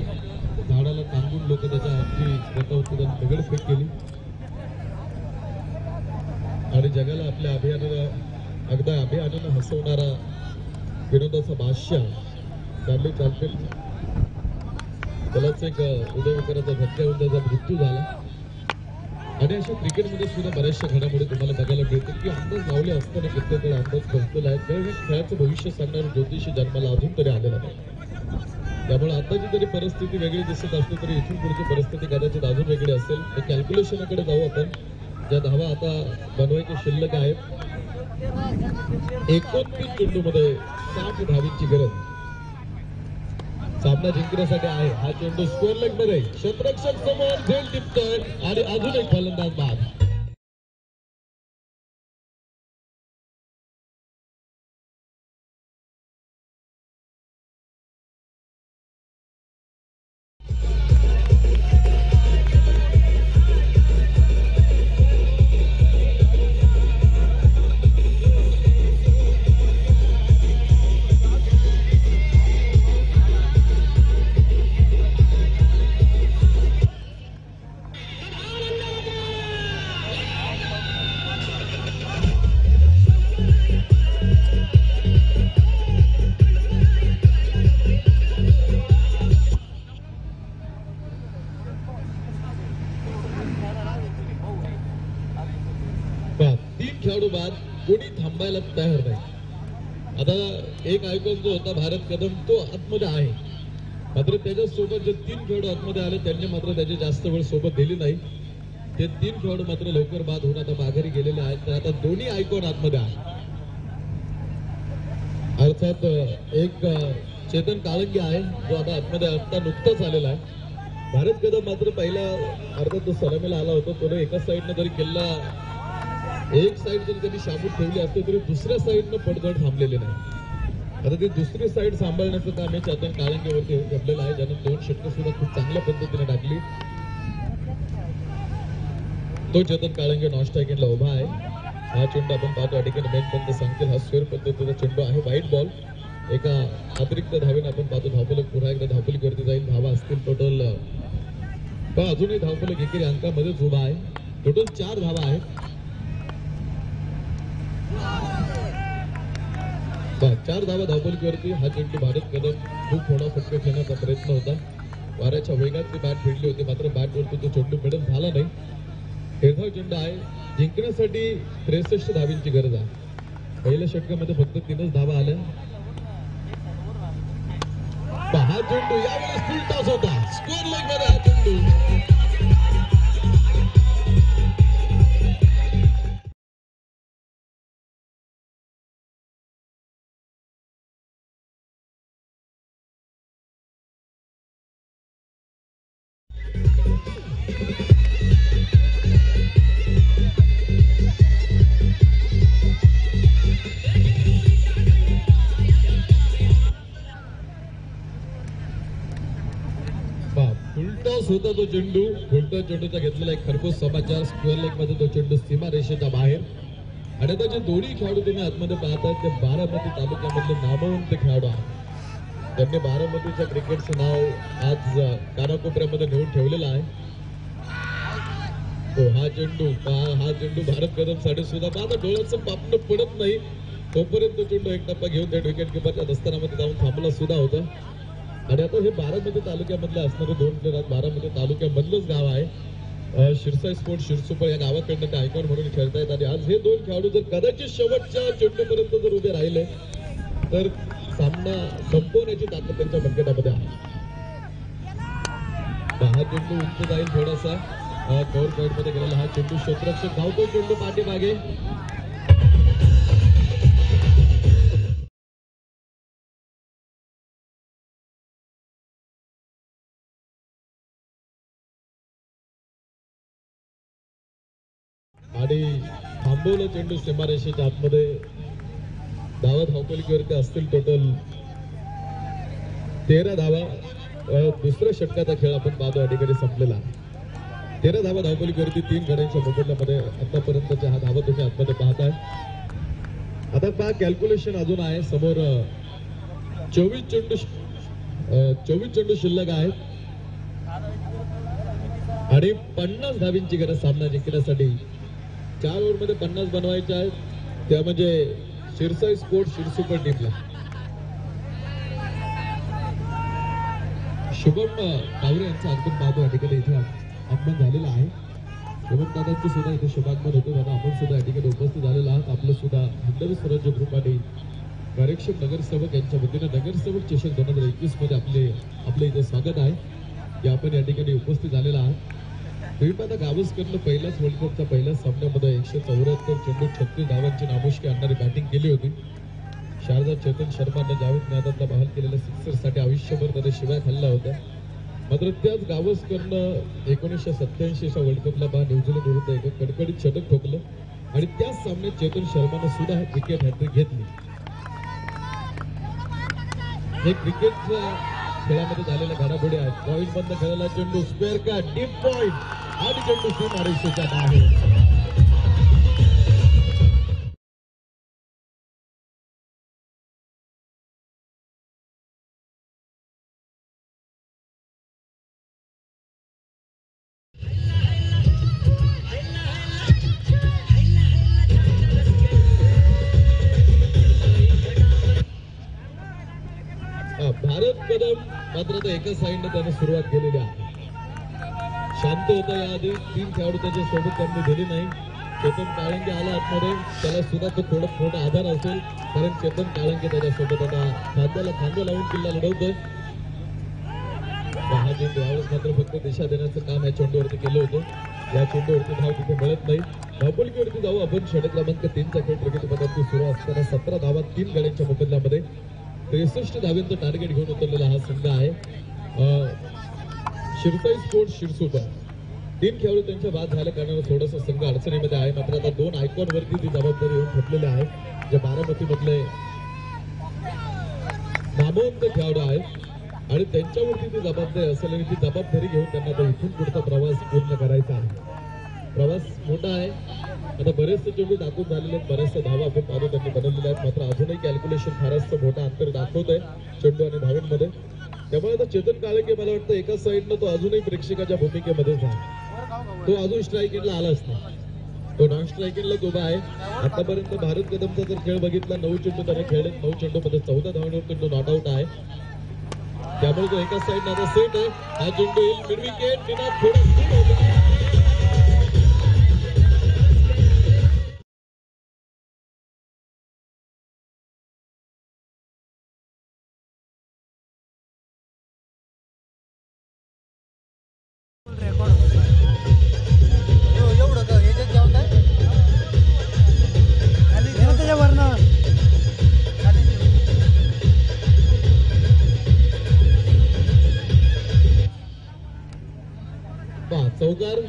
झाडाला टांगून लोक त्याच्या हाती स्वतःवरती दगडफेक केली. आणि जगाला आपल्या अभियानाला अगदा अभियानानं हसवणारा विनोदाचा बादशाह चार्ली चालपेल त्यालाच एक हृदयविकाराचा धक्का होऊन त्याचा मृत्यू झाला. आणि अशा क्रिकेटमध्ये सुद्धा बऱ्याचशा घडामोडी तुम्हाला बघायला मिळतील. की अंदाज लावले असताना कित्येकडे अंदाज फसलेला आहे त्यावेळी खेळाचं भविष्य सांगणारे ज्योतिषी जन्माला अजून तरी आलेला नाही. त्यामुळे आताची जरी परिस्थिती वेगळी दिसत असली तरी इथून पुढची परिस्थिती कदाचित अजून वेगळी असेल. तर कॅल्क्युलेशनकडे जाऊ आपण. ज्या धावा आता बनवायच्या शिल्लक आहेत. एकोणतीस चेंडूमध्ये साठ धावींची गरज. सामना जिंकण्यासाठी आहे. हा चेंडू स्कोअर लेगमध्ये. क्षेत्रक्षक समोर झेल टिपतोय आणि अजून एक फलंदाज बाद. एक जो होता भारत कदम तो आतमध्ये आहे. मात्र त्याच्यासोबत जे तीन खेळाडू आतमध्ये आले त्यांनी मात्र त्याची जास्त वेळ सोबत दिली नाही. ते तीन खेळाडू मात्र लवकर बाद होऊन आता माघारी गेलेले आहेत. तर आता दोन्ही आयकॉन आतमध्ये आहे अर्थात एक चेतन काळंगी आहे जो आता आतमध्ये आता नुकताच आलेला आहे. भारत कदम मात्र पहिल्या अर्थात तो सलामीला आला होता. तो एका साईडनं जरी किल्ला एक साईड जरी त्यांनी शाबूत ठेवली असते तरी दुसऱ्या साईडनं पडझड थांबलेले नाही. आता ती दुसरी साईड सांभाळण्याचं काम हे चेतन काळंगेवरती जपलेलं आहे. ज्यानं दोन षटकं सुद्धा खूप चांगल्या पद्धतीने टाकली. तो चेतन काळंगे नॉन उभा आहे. हा चेंडू आपण पाहतो. या ठिकाणी सांगतील. हा स्वेर पद्धतीचा चेंडू आहे. व्हाईट बॉल एका अतिरिक्त धावेने आपण पाहतो. धावफलक पुन्हा एकदा धावफलकीवरती जाईल. धावा असतील टोटल पण अजूनही धावफलक एकेरी अंकामध्येच उभा आहे. टोटल चार धावा आहेत. चार धावा धावलीवरती हा चेंडू भारत कदम खूप थोडा फटके खेळण्याचा प्रयत्न होता. वाऱ्याच्या वेगात ती बॅट फिडली होती मात्र बॅटवरती तो चेंडू मिडल झाला नाही. खेळधाव चेंडू आहे. जिंकण्यासाठी त्रेसष्ट धावींची गरज आहे. पहिल्या षटकामध्ये फक्त तीनच धावा आल्या. हा चेंडू यावेळेस फुल होता. स्कोर लेगमध्ये हा चेंडू. होता तो चेंडू फुलटॉस चेंडूचा घेतलेला एक खरपूस समाचार स्क्वेअर लेगमध्ये तो चेंडू सीमा रेषेच्या बाहेर. आणि आता जे दोन्ही खेळाडू तुम्ही आतमध्ये पाहतात ते बारामती तालुक्यामधले नामवंत खेळाडू आहेत. त्यांनी बारामतीच्या क्रिकेटचं नाव आज कानाकोपऱ्यामध्ये नेऊन ठेवलेलं आहे. तो हा चेंडू हा चेंडू भारत कदमसाठी सुद्धा माझा डोळ्याचं पापणं पडत नाही. तोपर्यंत तो चेंडू एक टप्पा घेऊन त्या विकेट किपरच्या दस्तानामध्ये जाऊन थांबला सुद्धा होता. आणि आता हे बारामती तालुक्यामधले असणारे दोन प्लेयर आहेत बारामती तालुक्यामधलंच गाव आहे. शिरसाई स्पोर्ट शिरसुपर या गावाकडनं ते आयकॉन म्हणून खेळतायत आणि आज हे दोन खेळाडू जर कदाचित शेवटच्या चेंडूपर्यंत जर उभे राहिले तर सामना संपवण्याची ताकद त्यांच्या मनगटामध्ये आहे. हा चेंडू उंच जाईल थोडासा. कव्हर पॉईंटमध्ये गेलेला हा चेंडू क्षेत्रक्षक धावतो चेंडू पाठीमागे. थांबवलं चेंडू सीमारेषेच्या आतमध्ये धावा धावपलिकेवरती असतील टोटल तेरा धावा. दुसऱ्या षटकाचा खेळ आपण पाहतो या ठिकाणी संपलेला. तेरा धावा धावपलिकेवरती तीन गड्यांच्या मोबदल्यामध्ये आतापर्यंतच्या हा धावा तुम्ही आतमध्ये पाहताय. आता पहा कॅल्क्युलेशन अजून आहे. समोर चोवीस चेंडू चोवीस चेंडू शिल्लक आहेत. आणि पन्नास धावींची गरज सामना जिंकण्यासाठी चार ओव्हरमध्ये पन्नास बनवायचे आहेत. त्या म्हणजे शिरसाई स्पोर्ट शिरसुपर टीमला. शुभम कावरे यांचं आगमन पाहतो. या ठिकाणी इथे आगमन झालेलं आहे. शुभम दादांचं सुद्धा इथे शुभागमन होतं. दादा आपण सुद्धा या ठिकाणी उपस्थित झालेलो आहात. आपलं सुद्धा हिंदवी स्वराज्य ग्रुप आणि कार्यक्षम नगरसेवक यांच्या वतीनं नगरसेवक चषक दोन हजार एकवीसमध्ये आपले आपलं इथे स्वागत आहे. की आपण या ठिकाणी उपस्थित झालेला आहात. तुम्ही गावस्करनं पहिल्याच वर्ल्ड कपच्या पहिल्याच सामन्यामध्ये एकशे चौऱ्याहत्तर चेंडू छत्तीस धावांची नामुष्की आणणारी बॅटिंग केली होती. शारदा चेतन शर्माने जावेद मैदानाला बहाल केलेल्या सिक्सरसाठी आयुष्यभर त्याने शिवाय खाल्ल्या होत्या. मात्र त्याच गावस्करनं एकोणीसशे सत्याऐंशीच्या वर्ल्ड कपला पहा न्यूझीलंड विरुद्ध एक कडकडीत शतक ठोकलं. आणि त्याच सामन्यात चेतन शर्मानं सुद्धा क्रिकेट हॅट्रिक घेतली. हे क्रिकेटचं खेळामध्ये झालेल्या घडामोडी आहेत. पॉईंट बंद खेळायला चेंडू. स्क्वेअर का डीप पॉईंट आणि चेंडू सीमारेषेच्या बाहेर आहे होता याआधी तीन खेळाडू त्याच्या सोबत त्यांनी दिली नाही. चेतन काळंगे आला आतमध्ये. त्याला सुद्धा तो थोडं मोठा आधार असेल. कारण चेतन काळंगे त्याच्यासोबत आता खांद्याला खांदे लावून किल्ला लढवतोय. हा चेंडू यावेळेस मात्र फक्त दिशा देण्याचं काम या चेंडूवरती केलं होतं. या चेंडूवरती धाव तिथे मिळत नाही. धावपलकीवरती जाऊ आपण. षटक क्रमांक तीनचा खेळ प्रगतीपदावरती सुरू असताना सतरा धावात तीन गड्यांच्या मोबदल्यामध्ये त्रेसष्ट धाव्यांचं टार्गेट घेऊन उतरलेला हा संघ आहे. शिरसाई स्पोर्ट्स शिरसोबत. तीन खेळाडू त्यांच्या बाद झाल्या कारण थोडंसं संघ अडचणीमध्ये आहे. मात्र आता दोन आयकॉन वरती ती जबाबदारी येऊन ठेपलेली आहे. जे बारामती मधले नामवंत खेळाडू आहेत. आणि त्यांच्यावरती ती जबाबदारी असेल आणि ती जबाबदारी घेऊन त्यांना आता इथून पुढचा प्रवास पूर्ण करायचा आहे. प्रवास मोठा आहे. आता बरेचसे चेंडू दाखवून झालेले आहेत. बऱ्याचशा धावा आपण पाहतो त्यांनी बनवलेल्या आहेत. मात्र अजूनही कॅल्क्युलेशन फारच मोठा अंतर दाखवत आहे चेंडू आणि धावांमध्ये. त्यामुळे आता चेतन काळके मला वाटतं एका साईडनं तो अजूनही प्रेक्षकाच्या भूमिकेमध्येच आहे तो अजून स्ट्रायकिंगला आलाच नाही तो नॉन स्ट्रायकिंगला उभा आहे. आतापर्यंत भारत कदमचा जर खेळ बघितला नऊ चेंडू त्याने खेळले नऊ चेंडूमध्ये चौदा धावण्यावर तो नॉट आउट आहे. त्यामुळे तो एका साईडनं आता सेट आहे. हा चेंडू येईल. मिड विकेट थोडा चौकार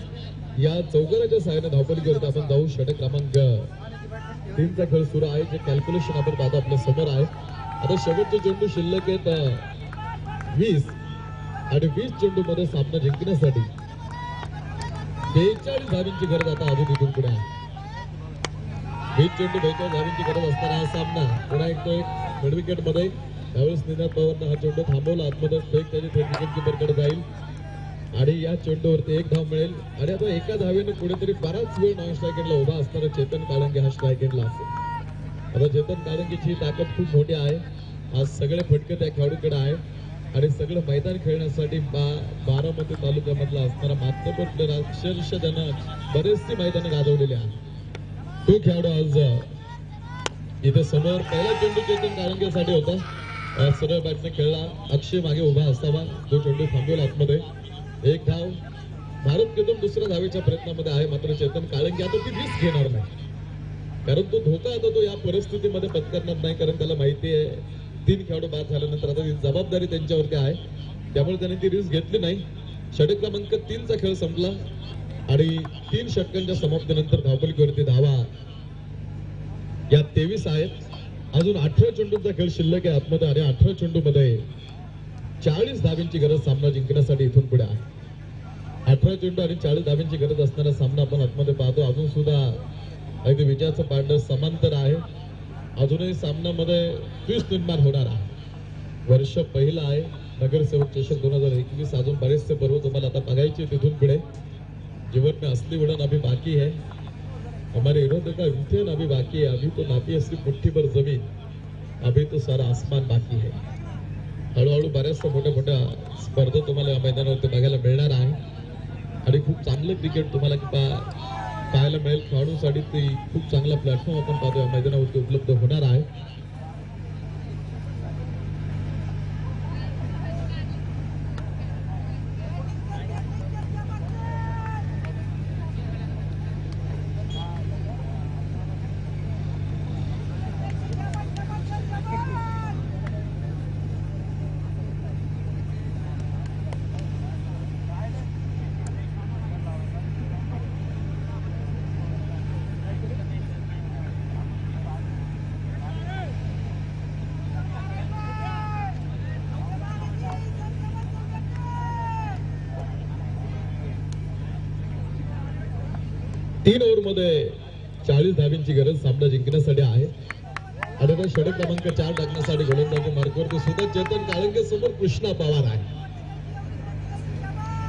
या चौकाराच्या सहाय्याने करत आपण जाऊ षटक क्रमांक तीनचा खेळ सुरू आहे. जे कॅल्क्युलेशन आपण पाहतो आपल्यासमोर आहे. आता शेवटचे चेंडू शिल्लक आहेत वीस. आणि वीस चेंडू मध्ये सामना जिंकण्यासाठी बेचाळीस धावींची गरज आता अजून इथून पुढे आहे. वीस चेंडू बेचाळीस धावींची गरज असताना हा सामना. पुन्हा एक तो एक विकेटमध्ये. त्यावेळेस निनाद पवारनं हा चेंडू थांबवला. आतमध्ये फेक त्याची थेट विकेट किपरकडे जाईल. आणि या चेंडूवरती एक धाव मिळेल. आणि आता एका धावेने कुठेतरी बराच वेळ नॉन स्ट्रायकेटला उभा असणारा चेतन काळंगे हा स्ट्रायकेटला असेल. आता चेतन काळंगेची ताकद खूप मोठी आहे. आज सगळे फटके त्या खेळाडूकडे आहे आणि सगळं मैदान खेळण्यासाठी बा बारामती तालुक्यामधला असणारा मातबर प्लेअर अक्षरशः त्यानं बरेचसे मैदानं गाजवलेले आहे तो खेळाडू आज इथे समोर पहिला चेंडू चेतन काळंगेसाठी होता. सरळ बॅटने खेळला. अक्षय मागे उभा असावा. तो चेंडू थांबवेल आतमध्ये. एक धाव भारत कदम दुसऱ्या धावेच्या प्रयत्नामध्ये आहे मात्र चेतन काळंगी आता ती रिस्क घेणार नाही. कारण तो धोका आता तो या परिस्थितीमध्ये पत्करणार नाही कारण त्याला माहिती आहे तीन खेळाडू बाद झाल्यानंतर आता ती जबाबदारी त्यांच्यावरती आहे. त्यामुळे त्याने ती रिस्क घेतली नाही. षटक क्रमांक तीनचा खेळ संपला आणि तीन षटकांच्या समाप्तीनंतर धावपलीवरती धावा. या तेवीस आहेत. अजून अठरा चेंडूंचा खेळ शिल्लक आहे आतमध्ये आणि अठरा चेंडू मध्ये चाळीस धावींची गरज सामना जिंकण्यासाठी इथून पुढे आहे. अठरा चेंडू आणि चाळीस धाब्यांची गरज असणारा सामना आपण आतमध्ये पाहतो. अजून सुद्धा अगदी विजयाचं पार्टनर समांतर आहे. अजूनही सामन्यामध्ये ट्विस्ट निर्माण होणार आहे. वर्ष पहिलं आहे. नगरसेवक चषक दोन हजार एकवीस अजून बरेचसे पर्व तुम्हाला आता बघायचे तिथून पुढे. जीवन में असली उड़ान अभी बाकी है हमारे इन्होंने का इम्तिहान अभी बाकी है अभी तो नापी असली मुठ्ठी पर जमीन. अभी तो सारा आसमान बाकी है हळूहळू बऱ्याचशा मोठ्या मोठ्या स्पर्धा तुम्हाला या मैदानावरती बघायला मिळणार आहे. आणि खूप चांगलं क्रिकेट तुम्हाला पा- पाहायला मिळेल. खेळाडूंसाठी ते खूप चांगला प्लॅटफॉर्म आपण पाहतोय. मैदानावरती उपलब्ध होणार आहे. तीन ओव्हरमध्ये चाळीस धाबींची गरज सामना जिंकण्यासाठी आहे. आणि तो षटक क्रमांक चार टाकण्यासाठी गोलंदाजी मार्गावरती सुद्धा चेतन काळंगे समोर कृष्णा पवार आहे.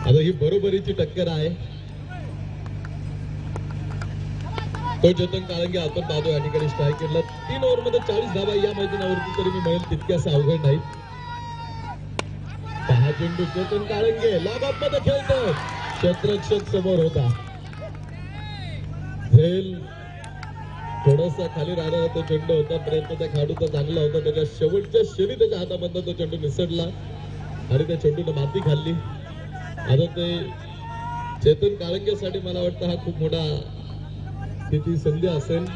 आता ही बरोबरीची टक्कर आहे. तो चेतन काळंगे आपण पाहतो या ठिकाणी स्ट्राईक केला तीन ओव्हरमध्ये चाळीस धाबा या मैदानावरती तरी मी म्हणेल तितके असं अवघड नाही. पहा चेंडू चेतन काळंगे लाभात मध्ये खेळतो क्षेत्रक्षक समोर होता. झेल. थोडासा खाली राहणारा तो चेंडू होता. प्रयत्न त्या खेळाडूचा चांगला होता. त्याच्या शेवटच्या शेरी त्याच्या हातामधनं तो चेंडू निसटला. आणि त्या चेंडूनं माती खाल्ली. आता ते चेतन काळंगेसाठी मला वाटतं हा खूप मोठा किती संधी असेल.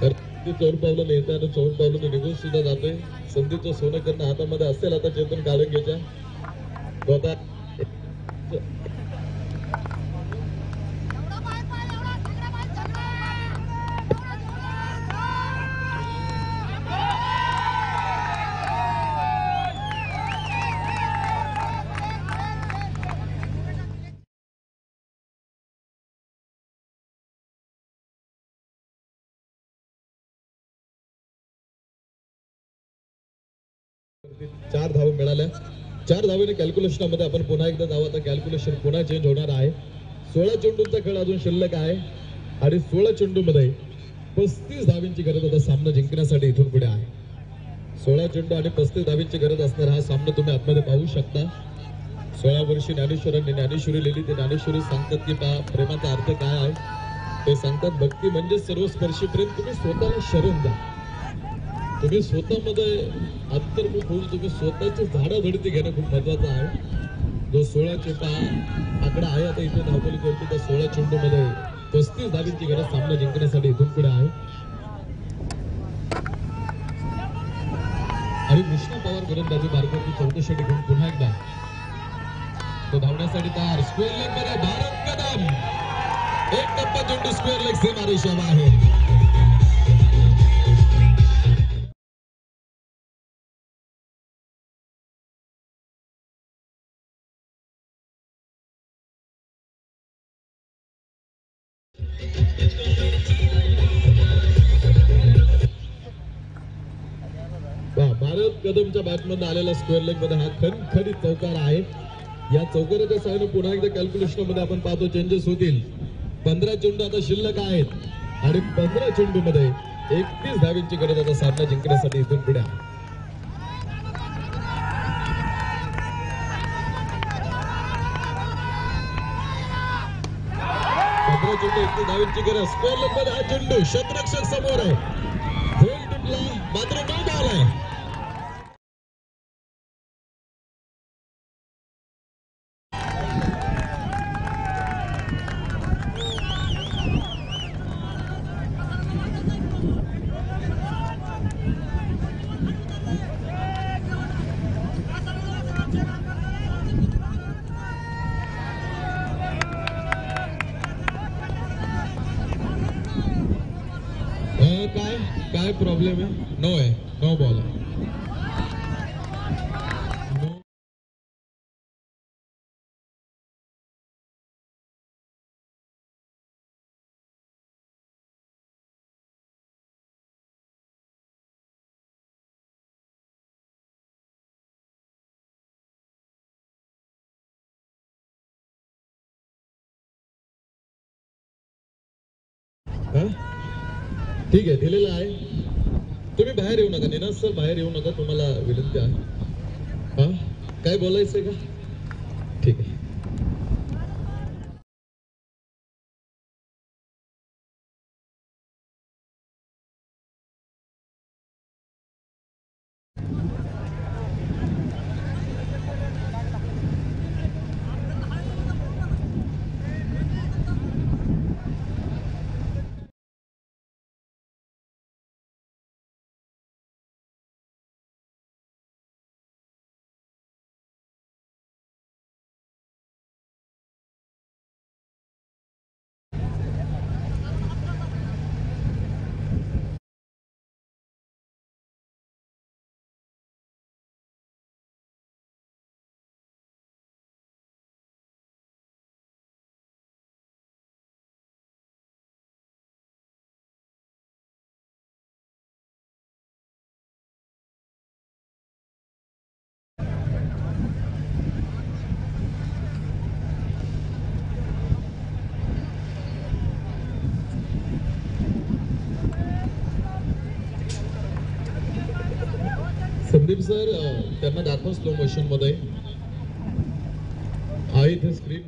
तर ती चौर पावलं येते आणि चौर पावलं निघून सुद्धा जाते. संधीचं सोनं करणं हातामध्ये असेल आता चेतन काळंगेच्या चार धावा मिळाल्या. चार धावेने कॅल्क्युलेशनमध्ये आपण पुन्हा एकदा जाऊ. आता कॅल्क्युलेशन पुन्हा चेंज होणार आहे. सोळा चेंडूंचा खेळ अजून शिल्लक आहे. आणि सोळा चेंडूमध्ये पस्तीस धावींची गरज आता सामना जिंकण्यासाठी इथून पुढे आहे. सोळा चेंडू आणि पस्तीस धावींची गरज असणार हा सामना तुम्ही आतमध्ये पाहू शकता. सोळा वर्षी ज्ञानेश्वरांनी ज्ञानेश्वरी लिहिली ते ज्ञानेश्वरी सांगतात की पा प्रेमाचा अर्थ काय आहे? ते सांगतात भक्ती म्हणजे सर्वस्पर्शी प्रेम. तुम्ही स्वतःला शरण द्या. तुम्ही स्वतःमध्ये अंतर्मुख होऊन तुम्ही स्वतःची झाडाझडती घेणं खूप महत्वाचं आहे. जो सोळा चेंडा आकडा आहे आता इथे धावपली करतो त्या सोळा चेंडूमध्ये पस्तीस धावींची गरज सामना जिंकण्यासाठी इथून पुढे आहे. आणि कृष्णा पवार गोलंदाजी मार्गावरती चौकशी घेऊन पुन्हा एकदा. तो धावण्यासाठी तयार. स्क्वेअर लेगमध्ये भारत कदम. एक टप्पा चेंडू स्क्वेअर लेग सेम सीमारेषा आहे. कदमच्या बॅटमधून आलेला स्क्वेअर लेगमध्ये हा खणखणीत चौकार आहे. या चौकाराच्या सहाय्याने पुन्हा एकदा कॅल्क्युलेशनमध्ये आपण पाहतो चेंजेस होतील. पंधरा चेंडू आता शिल्लक आहेत. आणि पंधरा चेंडू मध्ये एकतीस धावींची गरज आता सामना जिंकण्यासाठी इथून पुढे आहे. पंधरा चेंडू एकतीस धावींची गरज. स्क्वेअर लेगमध्ये हा चेंडू शतरक्षक समोर आहे. मात्र नाही आलाय आहे अं, काय काय प्रॉब्लेम आहे नो आहे नो बॉल आहे No. हा? ठीक आहे दिलेलं आहे. तुम्ही बाहेर येऊ नका निनाद सर बाहेर येऊ नका तुम्हाला विनंती आहे. हा? काय बोलायचंय का? ठीक आहे. प्रदीप सर त्यांना दाखव स्लो मोशनमध्ये. हा इथे स्क्रीन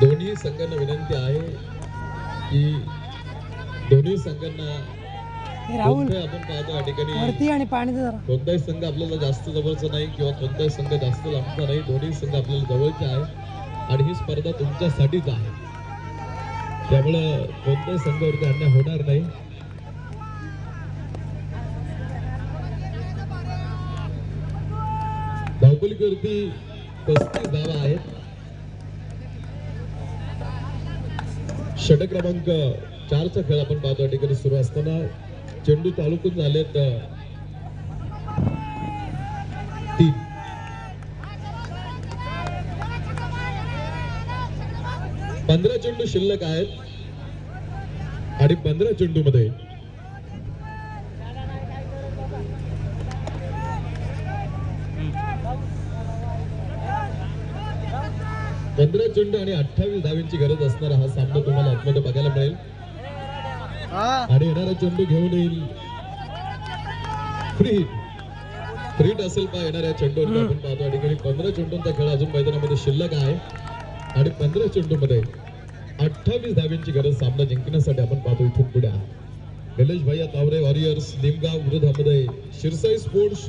दोन्ही संघांना विनंती आहे की दोन्ही संघांना आपण पाहतो या ठिकाणी कोणताही संघ आपल्याला जास्त जवळचा नाही किंवा कोणताही संघ जास्त लांबचा नाही दोन्ही संघ आपल्याला जवळचे आहे आणि ही स्पर्धा तुमच्यासाठीच आहे. त्यामुळं कोणत्याही संघावरती अन्याय होणार नाही. धावपलीवरती पस्तीस धावा आहेत? षटक क्रमांक चारचा खेळ आपण पाहतो या ठिकाणी सुरू असताना. चेंडू तालुकून झालेत तीन. पंधरा चेंडू शिल्लक आहेत. आणि पंधरा चेंडू मध्ये पंधरा चेंडू आणि अठ्ठावीस धावींची गरज असणारा हा सामना तुम्हाला आतमध्ये बघायला मिळेल. आणि येणारा चेंडू घेऊन येईल. फ्री. फ्रीट असेल पा येणाऱ्या चेंडूवर आपण पाहतो ठिकाणी पंधरा चेंडूंचा खेळ अजून मैदानामध्ये शिल्लक आहे. आणि पंधरा चेंडूमध्ये अठ्ठावीस धावींची गरज सामना जिंकण्यासाठी आपण पाहतो इथून पुढे. निलेश भैया तावरे वॉरियर्स निमगाव विरोधामध्ये. शिरसाई स्पोर्ट्स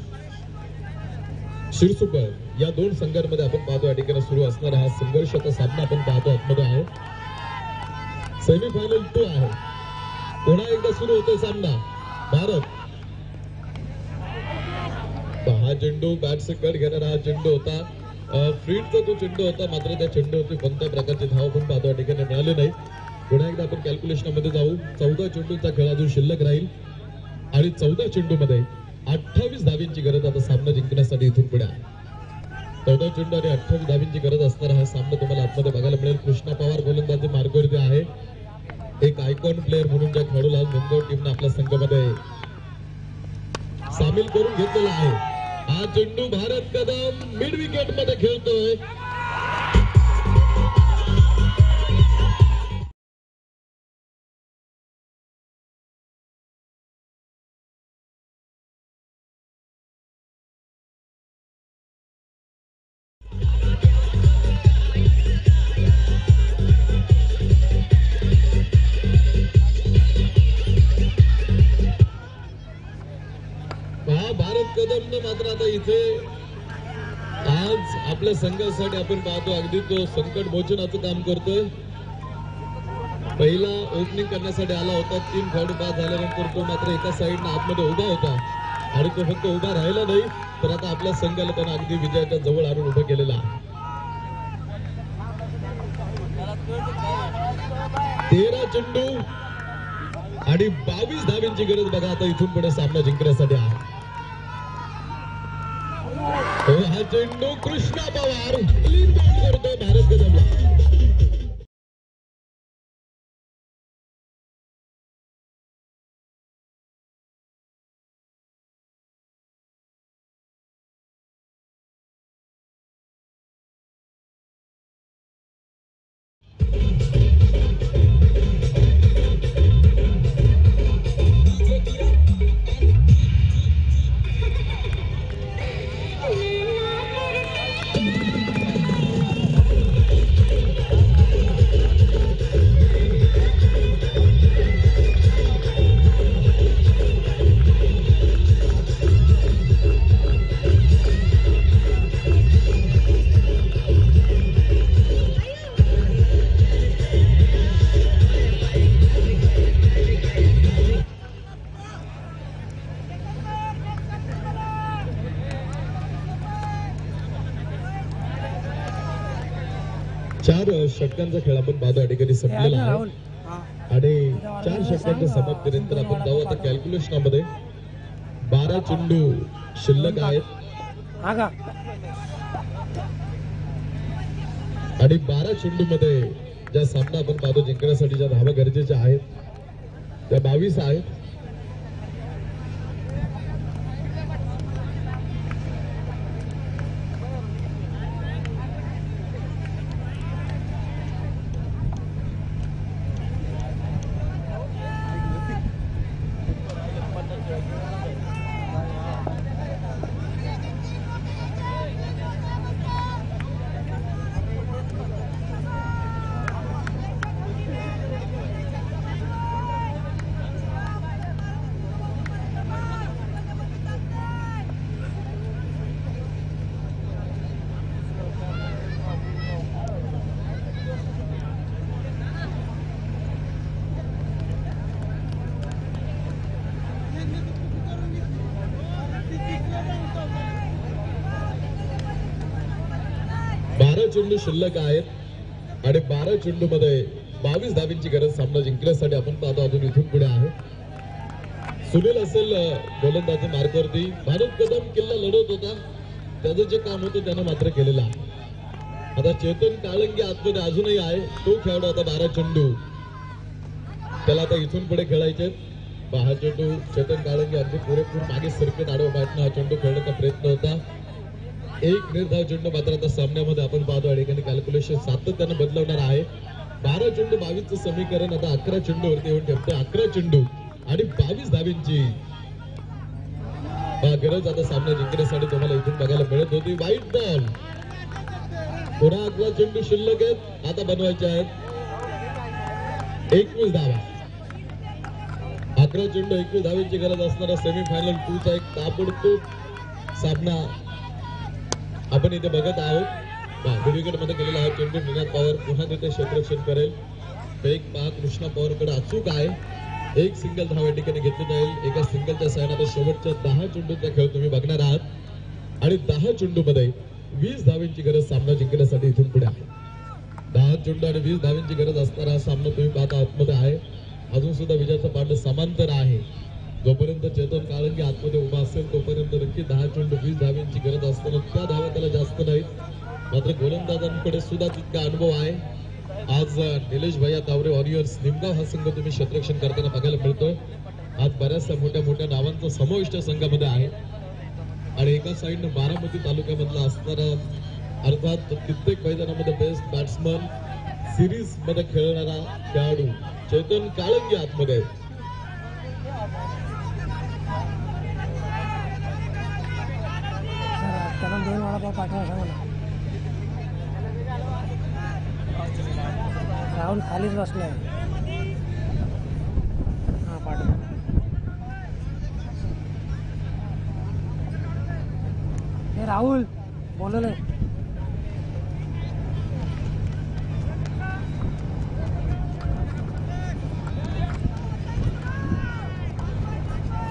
शिरसुकर या दोन संघांमध्ये आपण पाहतो या ठिकाणी सुरू असणारा हा संघर्षाचा सामना आपण पाहतो आतमध्ये आहे. सेमीफायनल टू आहे. पुन्हा एकदा सुरू होतोय सामना. भारत. हा चेंडू बॅट से कट घेणारा हा चेंडू होता. फ्रीडचा तो चेंडू होता मात्र त्या चेंडूवरती कोणत्या प्रकारचे धाव पण पाहतो या ठिकाणी मिळाले नाही. पुन्हा एकदा आपण कॅल्क्युलेशनमध्ये जाऊ. चौदा चेंडूचा खेळ अजून शिल्लक राहील. आणि चौदा चेंडूमध्ये अठ्ठावीस धावींची गरज आता सामना जिंकण्यासाठी इथून पुढे चौदा चेंडू आणि अठ्ठावीस धावींची गरज असणारा हा सामना तुम्हाला आतमध्ये बघायला मिळेल. कृष्णा पवार गोलंदाजी मार्गवरती आहे. एक आयकॉन प्लेअर म्हणून ज्या खेळाडूला आज मुंबई टीमने आपल्या संघामध्ये सामील करून घेतलेला आहे. हा चेंडू भारत कदम मिड विकेटमध्ये खेळतोय. संघासाठी आपण पाहतो अगदी तो संकट मोचनाचं काम करतोय. पहिला ओपनिंग करण्यासाठी आला होता तीन खेळाडू बाद झाल्यानंतर तो मात्र एका साईडनं आतमध्ये उभा होता. आणि तो फक्त उभा राहिला नाही तर आता आपल्या संघाला त्यानं अगदी विजयाच्या जवळ आणून उभं केलेला आहे. तेरा चेंडू आणि बावीस धावींची गरज बघा आता इथून पुढे सामना जिंकण्यासाठी आहे. हा चेंडू कृष्णा पवार क्लीन बॉल करतोय भारत कदमला षटकांचा खेळ आपण पाहतो या ठिकाणी संपलेला आहे. आणि चार षटकांच्या समाप्तीनंतर आपण जाऊ आता कॅल्क्युलेशनमध्ये बारा चेंडू शिल्लक आहेत. आणि बारा चेंडू मध्ये ज्या सामना आपण पाहतो जिंकण्यासाठी ज्या धावा गरजेच्या आहेत त्या बावीस आहेत. चेंडू शिल्लक आहेत आणि बारा चेंडू मध्ये बावीस धावींची गरज सामना जिंकण्यासाठी आपण पाहतो अजून इथून पुढे आहे. सुनील असेल गोलंदाजी मार्गवरती. भारत कदम किल्ला लढत होता. त्याचं जे काम होतं त्यानं मात्र केलेलं आहे. आता चेतन काळंगी आतमध्ये अजूनही आहे. तो खेळाडू आता बारा चेंडू. त्याला आता इथून पुढे खेळायचे हा चेंडू चेतन काळंगी अगदी पुरेपूर मागे सरकत आडवा पाठणं हा चेंडू खेळण्याचा प्रयत्न होता. एक निर्धाव चेंडू मात्र आता सामन्यामध्ये आपण पाहतो. या ठिकाणी कॅल्क्युलेशन सातत्यानं बदलवणार आहे. बारा चेंडू बावीसचं समीकरण आता अकरा चेंडूवरती येऊन ठेवते अकरा चेंडू आणि बावीस धावींची. गरज आता सामना जिंकण्यासाठी तुम्हाला इथून बघायला मिळत होती. वाईट बॉल पुन्हा अकरा चेंडू शिल्लक आहेत. आता बनवायचे आहेत. एकवीस धावा. अकरा चेंडू एकवीस धावींची गरज असणारा सेमीफायनल टूचा एक ताबडतोब सामना आपण इथे बघत आहोत. विकेट गेलेला आहे. चेंडू निनाद पवार पुन्हा तिथे क्षेत्ररक्षण करेल. एक पहा कृष्णा पवारकडे अचूक आहे. एक सिंगल धाव या ठिकाणी घेतली जाईल. एका सिंगलच्या सहाय्याने शेवटच्या दहा चेंडूचा खेळ तुम्ही बघणार आहात. आणि दहा चेंडूमध्ये वीस धावींची गरज सामना जिंकण्यासाठी इथून पुढे आहे. दहा चेंडू आणि वीस धावींची गरज असणारा हा सामना तुम्ही पाहता आतमध्ये आहे. अजून सुद्धा विजयाचं पाठ समांतर आहे. जोपर्यंत चेतन काळंगी आतमध्ये उभा असेल तोपर्यंत नक्की दहा चेंडू वीस धाव्यांची गरज असताना त्या धावा त्याला जास्त नाहीत. मात्र गोलंदाजांकडे सुद्धा तितका अनुभव आहे. आज निलेश भैया तावरे वॉरियर्स निमगाव हा संघ तुम्ही क्षेत्ररक्षण करताना बघायला मिळतोय. आज बऱ्याचशा मोठ्या मोठ्या नावांचा समाविष्ट संघामध्ये आहे. आणि एका साईडनं बारामती तालुक्यामधला असणारा अर्थात कित्येक मैदानामध्ये बेस्ट बॅट्समन सिरीजमध्ये खेळणारा खेळाडू चेतन काळंगी आतमध्ये आहे. त्याला दोन वडापाव पाठवा सांगा ना राहुल खालीच बसलाय. हां पाठवा. हे राहुल बोलवलंय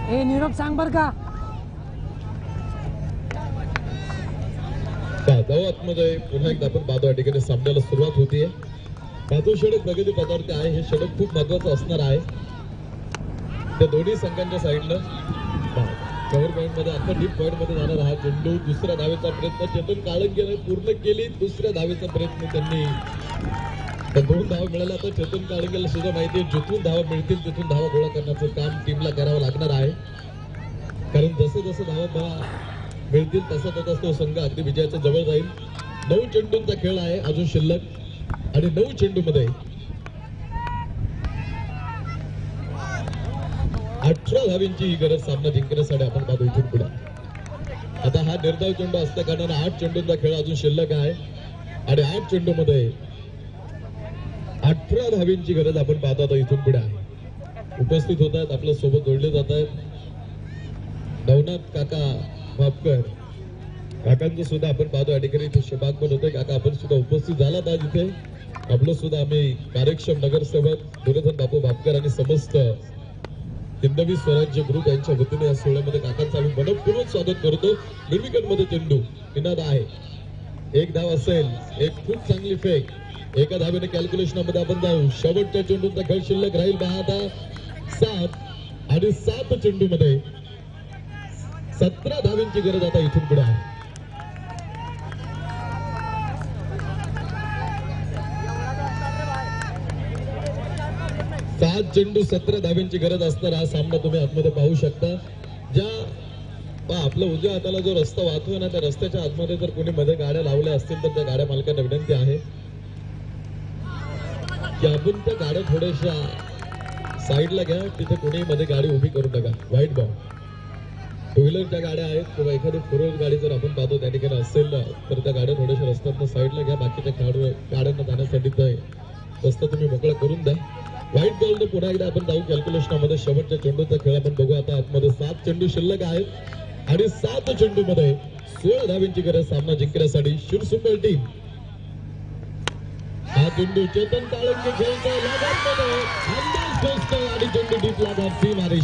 हे निरोप सांग बर का. जाऊ आतमध्ये पुन्हा एकदा आपण पाहतो या ठिकाणी सामन्याला सुरुवात होतीये. पाहतो षडक प्रगती पदार्थ आहे. हे षडक खूप महत्वाचं असणार आहे. त्या दोन्ही संघांच्या साईडनं कव्हर पॉईंटमध्ये आता डीप पॉईंटमध्ये जाणार हा चेंडू. दुसऱ्या धावेचा प्रयत्न. चेतन काळंगीने पूर्ण केली. दुसऱ्या धावेचा प्रयत्न त्यांनी. दोन धावा मिळाल्या तर चेतन काळंगीला सुद्धा माहिती आहे. जिथून धावा मिळतील तिथून धावा गोळा करण्याचं काम टीमला करावं लागणार आहे. कारण जसं जसं धावा मिळतील तसा तसाच तो संघ अगदी विजयाच्या जवळ जाईल नऊ चेंडूंचा खेळ आहे अजून शिल्लक. आणि नऊ चेंडू मध्ये अठरा धावींची ही गरज सामना जिंकण्यासाठी आपण पाहतो इथून पुढे. आता हा निर्धाव चेंडू असल्या कारणाने आठ चेंडूंचा खेळ अजून शिल्लक आहे. आणि आठ चेंडू मध्ये अठरा धावींची गरज आपण पाहतो आता इथून पुढे. आहे उपस्थित होत आहेत आपल्यासोबत जोडले जात आहेत. नवनाथ काका भापकर काकांचं सुद्धा आपण पाहतो या ठिकाणी. इथे शुभागमन होते. काका आपण सुद्धा उपस्थित झालात आज इथे. आपलं सुद्धा आम्ही कार्यक्षम नगरसेवक दुर्धन बापू भापकर आणि समस्त हिंदवी स्वराज्य ग्रुप यांच्या वतीने या सोहळ्यामध्ये काकांचं आम्ही मनपूर्वक स्वागत करतो. निर्विकेटमध्ये चेंडू विनाद आहे. एक धाव असेल एक खूप चांगली फेक एका धावेने कॅल्क्युलेशनमध्ये आपण जाऊ. शेवटच्या चेंडूचा खेळ शिल्लक राहील दहा सात आणि सात चेंडू मध्ये सतरा धावींची गरज आता इथून पुढे आहे. सात चेंडू सतरा धाव्यांची गरज असणार हा सामना तुम्ही आतमध्ये पाहू शकता. ज्या आपल्या उजव्या हाताला जो रस्ता वाहतोय ना त्या रस्त्याच्या आतमध्ये जर कोणी मध्ये गाड्या लावल्या असतील तर त्या गाड्या मालकांना विनंती आहे. की आपण त्या गाड्या थोड्याशा साईडला घ्या तिथे कोणी मध्ये गाडी उभी करू नका. व्हाईट बॉल टू व्हीलरच्या गाड्या आहेत किंवा एखादी फोर व्हीलर गाडी जर आपण पाहतो त्या ठिकाणी असेल तर त्या गाड्या थोड्याशा रस्त्यातनं साईडला घ्या बाकीच्या खेळाडू गाड्यांना जाण्यासाठी तर रस्ता तुम्ही मोकळा करून द्या. व्हाईट बॉलने पुन्हा एकदा आपण जाऊ कॅल्क्युलेशनमध्ये. शेवटच्या चेंडूचा खेळ आपण बघू आता. आतमध्ये सात चेंडू शिल्लक आहेत आणि सात चेंडूमध्ये सोळा धावींची गरज सामना जिंकण्यासाठी शिरसुंबल टीम. हा चेंडू चेतन काळंगे खेळतोय. लगामध्ये आणि चेंडू डीप लागात ती मारे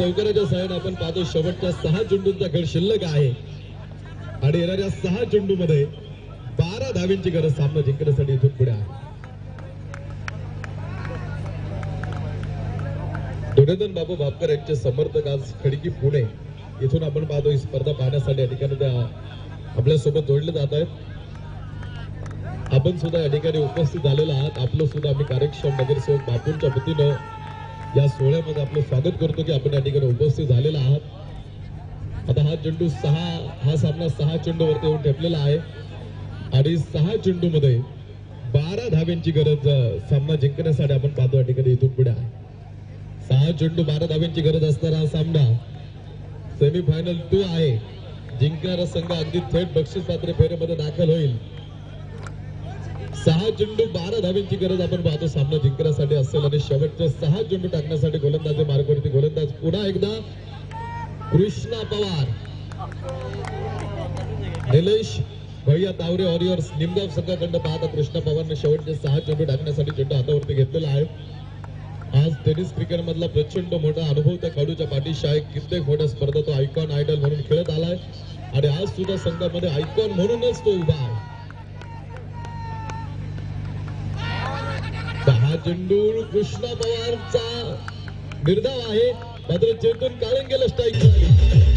चौकाराच्या साह्याने आपण पाहतो शेवटच्या सहा चेंडूंचा खेळ शिल्लक आहे. आणि येणाऱ्या सहा चेंडूमध्ये बारा धावींची गरज सामना जिंकण्यासाठी इथून पुढे आहे. दुर्योधन बाबू भापकर यांचे समर्थक आज खडकी पुणे इथून आपण पाहतो ही स्पर्धा पाहण्यासाठी या ठिकाणी त्या आपल्यासोबत जोडले जात आहेत. आपण सुद्धा या ठिकाणी उपस्थित झालेला आहात. आपलं सुद्धा आम्ही कार्यक्षम नगरसेवक बापूंच्या वतीनं या सोहळ्यामध्ये आपलं स्वागत करतो की आपण या ठिकाणी उपस्थित झालेला आहात. आता हा चेंडू सहा हा सामना सहा चेंडूवरती येऊन ठेपलेला आहे. आणि सहा चेंडूमध्ये बारा धाव्यांची गरज सामना जिंकण्यासाठी आपण पाहतो या ठिकाणी इथून पुढे आहे. सहा चेंडू बारा धाव्यांची गरज असणारा हा सामना सेमीफायनल टू आहे. जिंकणारा संघ अगदी थेट बक्षीस पात्र फेरीमध्ये दाखल होईल. सहा चेंडू बारा धाव्यांची गरज आपण पाहतो. सामना जिंकण्यासाठी असेल आणि शेवटचे सहा चेंडू टाकण्यासाठी गोलंदाजे मार्गवरती. गोलंदाज पुन्हा एकदा कृष्णा पवार. निलेश भैया तावरे वॉरियर्स निमगाव संघाकडनं पाहता कृष्णा पवारने शेवटचे सहा चेंडू टाकण्यासाठी चेंडू हातावरती घेतलेला आहे. आज टेनिस क्रिकेट मधला प्रचंड मोठा अनुभव त्या खेळाडूच्या पाठीशी आहे. कित्येक मोठ्या स्पर्धा तो आयकॉन आयडल म्हणून खेळत आलाय. आणि आज सुद्धा संघामध्ये आयकॉन म्हणूनच तो उभा आहे. हा चेंडूळ कृष्णा पवारचा निर्धाव आहे. मात्र चेतन काळंगेला स्ट्राईक झाली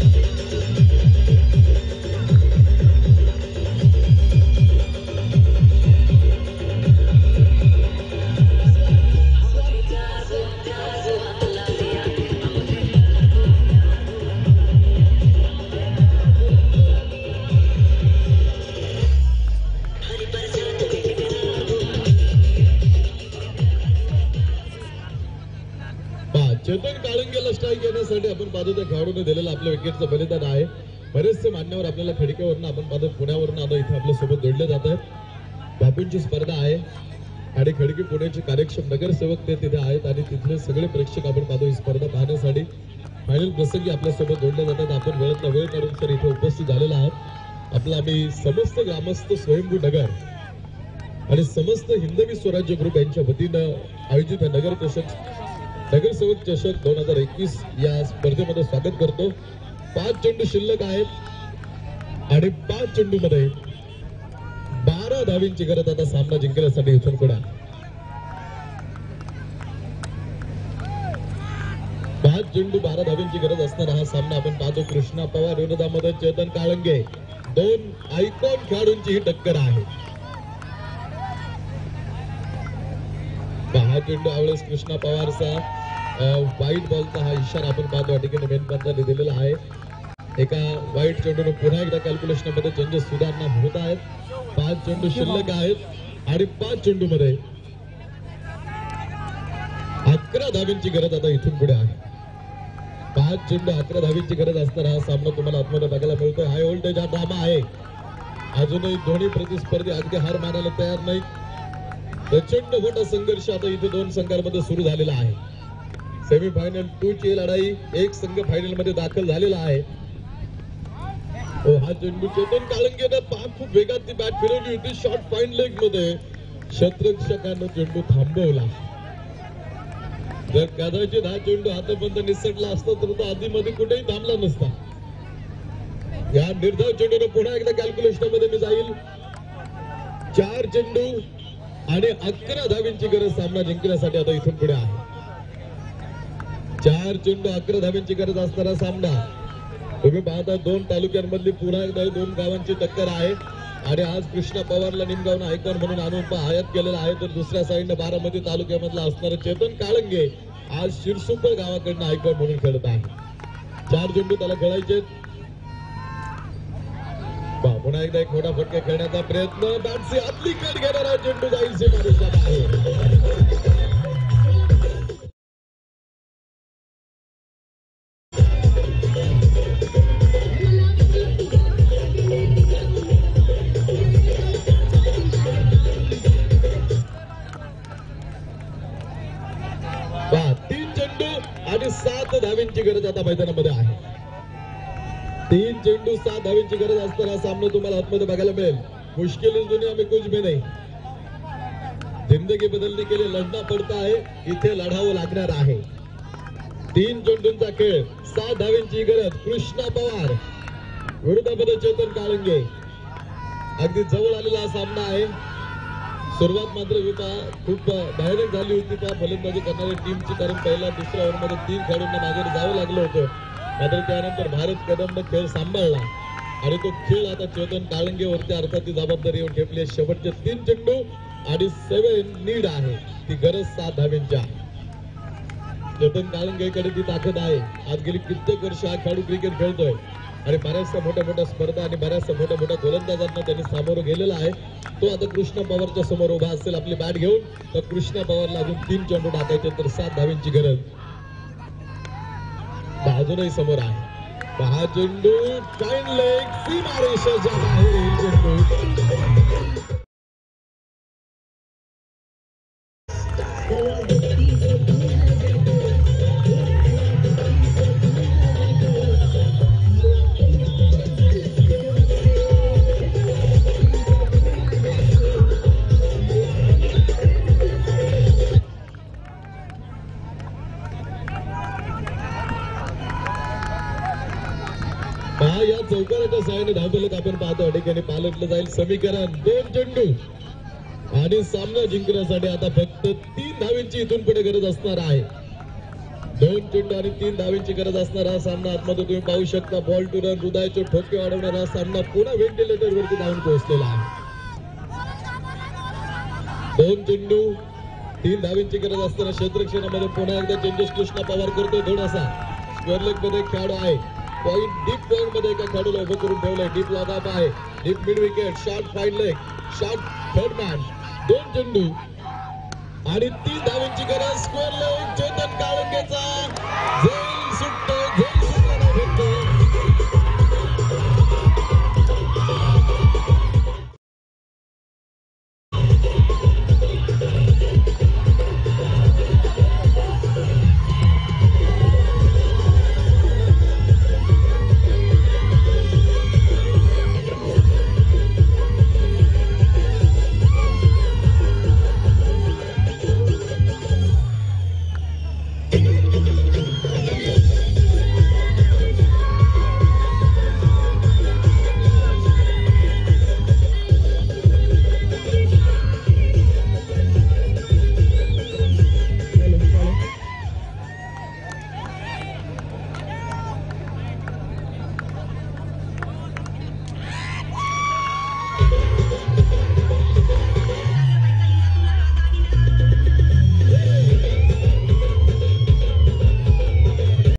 चेतन काळंगेला स्ट्राईक येण्यासाठी आपण पाहतो त्या खेळाडूने दिलेलं आपलं विकेटचं बलिदान आहे. बरेचसे मान्यवर आपल्याला खिडक्यावरनं आपण पाहतो पुण्यावरनं आता इथे आपल्यासोबत जोडले जात आहेत. बापूंची स्पर्धा आहे आणि खडकी पुण्याचे कार्यक्षम नगरसेवक ते तिथे आहेत आणि तिथले सगळे प्रेक्षक आपण पाहतो ही स्पर्धा पाहण्यासाठी. फायनल प्रसंगी आपल्यासोबत जोडले जातात आपण वेळातला वेळ काढून तर इथे उपस्थित झालेला आहात. आपला आम्ही समस्त ग्रामस्थ स्वयंभू नगर आणि समस्त हिंदवी स्वराज्य ग्रुप यांच्या वतीनं आयोजित नगर चषक नगरसेवक चषक दोन हजार एकवीस या स्पर्धेमध्ये स्वागत करतो. पाच चेंडू शिल्लक आहेत. आणि पाच चेंडू मध्ये बारा धावींची गरज आता सामना जिंकण्यासाठी इथून पुढे. पाच चेंडू बारा धावींची गरज असणारा हा सामना आपण पाहतो. कृष्णा पवार विरोधामध्ये चेतन काळंगे. दोन आयकॉन खेळाडूंची ही टक्कर आहे. दहा चेंडू आवडेस कृष्णा पवारचा. वाईट बॉलचा हा इशारा आपण पाहतो या ठिकाणी. मेन पंचाने दिलेला आहे. एका वाईट चेंडूने पुन्हा एकदा कॅल्क्युलेशनमध्ये चेंजेस सुधारणा होत आहेत. पाच चेंडू शिल्लक आहेत आणि पाच चेंडू मध्ये अकरा धावींची गरज आता इथून पुढे आहे. पाच चेंडू अकरा धावींची गरज असणार हा सामना तुम्हाला आतमध्ये बघायला मिळतोय. हाय व्होल्टेज हा ड्रामा आहे. अजूनही दोन्ही प्रतिस्पर्धी अगदी हार मानायला तयार नाही प्रचंड मोठा संघर्ष आता इथे दोन संघांमध्ये सुरू झालेला आहे. सेमीफायनल टू ची लढाई एक संघ फायनलमध्ये दाखल झालेला आहे. हो, हा चेंडू चेतन काळंगेनं पहा खूप वेगात ती बॅट फिरवली होती शॉर्ट फाईन लेगमध्ये. शतरक्षकानं चेंडू थांबवला. जर कदाचित हा चेंडू हातापर्यंत निसटला असता तर तो आधी मध्ये कुठेही थांबला नसता. या निर्धाव चेंडूने पुन्हा एकदा कॅल्क्युलेशनमध्ये मी जाईल. चार चेंडू आणि अकरा धावींची गरज सामना जिंकण्यासाठी आता इथून पुढे आहे. चार चेंडू अकरा धाव्यांची गरज असणारा सामना. तुम्ही पाहता दोन तालुक्यांमधली पुन्हा एकदा दोन गावांची टक्कर आहे. आणि आज कृष्णा पवारला निमगावनं आयकॉन म्हणून आणून आयात केलेला आहे तर दुसऱ्या साईडनं बारामती तालुक्यामधला असणारं चेतन काळंगे आज शिरसुपर गावाकडनं आयकॉन म्हणून खेळत आहे. चार चेंडू त्याला खेळायचे पुन्हा एकदा एक मोठा फटका खेळण्याचा प्रयत्न. बॅटसी आतली कट घेणारा चेंडू जाईल धावींची आता मैदानामध्ये आहे. तीन चेंडू सात धावींची गरज असताना सामना तुम्हाला आतमध्ये बघायला मिळेल. मुश्किल इस दुनिया कुछ भी नाही. जिंदगी बदलने के लिए लढना पडता है इथे लढावं लागणार आहे. तीन चेंडूंचा खेळ सात धावींची गरज कृष्णा पवार. विरोधामध्ये चेतन काळंगे. अगदी जवळ आलेला हा सामना आहे. सुरुवात मात्र विपा खूप भयानक झाली होती त्या फलंदाजी करणाऱ्या टीमची कारण पहिला दुसऱ्या ओव्हरमध्ये तीन खेळाडूंना मागे जावं लागलं होतं. मात्र त्यानंतर भारत कदमनं खेळ सांभाळला. आणि तो खेळ आता चेतन काळंगेवरती अर्थात ती जबाबदारी येऊन ठेपली आहे. शेवटचे तीन चेंडू आणि सेवन नीड आहे. ती गरज सात धावेंच्या चेतन काळंगेकडे ती ताकद आहे. आज गेली कित्येक वर्ष हा खेळाडू क्रिकेट खेळतोय. आणि बऱ्याचशा मोठ्या मोठ्या स्पर्धा आणि बऱ्याचशा मोठ्या मोठ्या गोलंदाजांना त्यांनी सामोरं गेलेला आहे. तो आता कृष्णा पवारच्या समोर उभा असेल आपली बॅट घेऊन. तर कृष्णा पवारला अजून तीन चेंडू टाकायचे तर सात धावेंची गरज. अजूनही समोर आहे. हा चेंडू लेग सीमा बाहेर चेंडू. समीकरण दोन चेंडू. आणि सामना जिंकण्यासाठी आता फक्त तीन धावींची इथून पुढे गरज असणार आहे. दोन चेंडू आणि तीन धावींची गरज असणार हा सामना. आतमध्ये तुम्ही पाहू शकता बॉल टू रन हृदयाचे ठोके वाढवणारा हा सामना पुन्हा व्हेंटिलेटर वरती धावून पोहोचलेला आहे. दोन चेंडू तीन धावींची गरज असताना क्षेत्रक्षणामध्ये पुन्हा एकदा चेंजेस कृष्णा पवार करतोय थोडासा. स्क्वेअर लेगमध्ये खेळाडू आहे. पॉईंट डीप पॉईंटमध्ये एका खेळाडूला उभं करून ठेवलंय. डीप लागाप आहे. Deep mid wicket short fine leg short third man दोन चेंडू. आणि ती धावांची गरज स्क्वेअर लेग चेतन काळंगेचा झेल सुटतो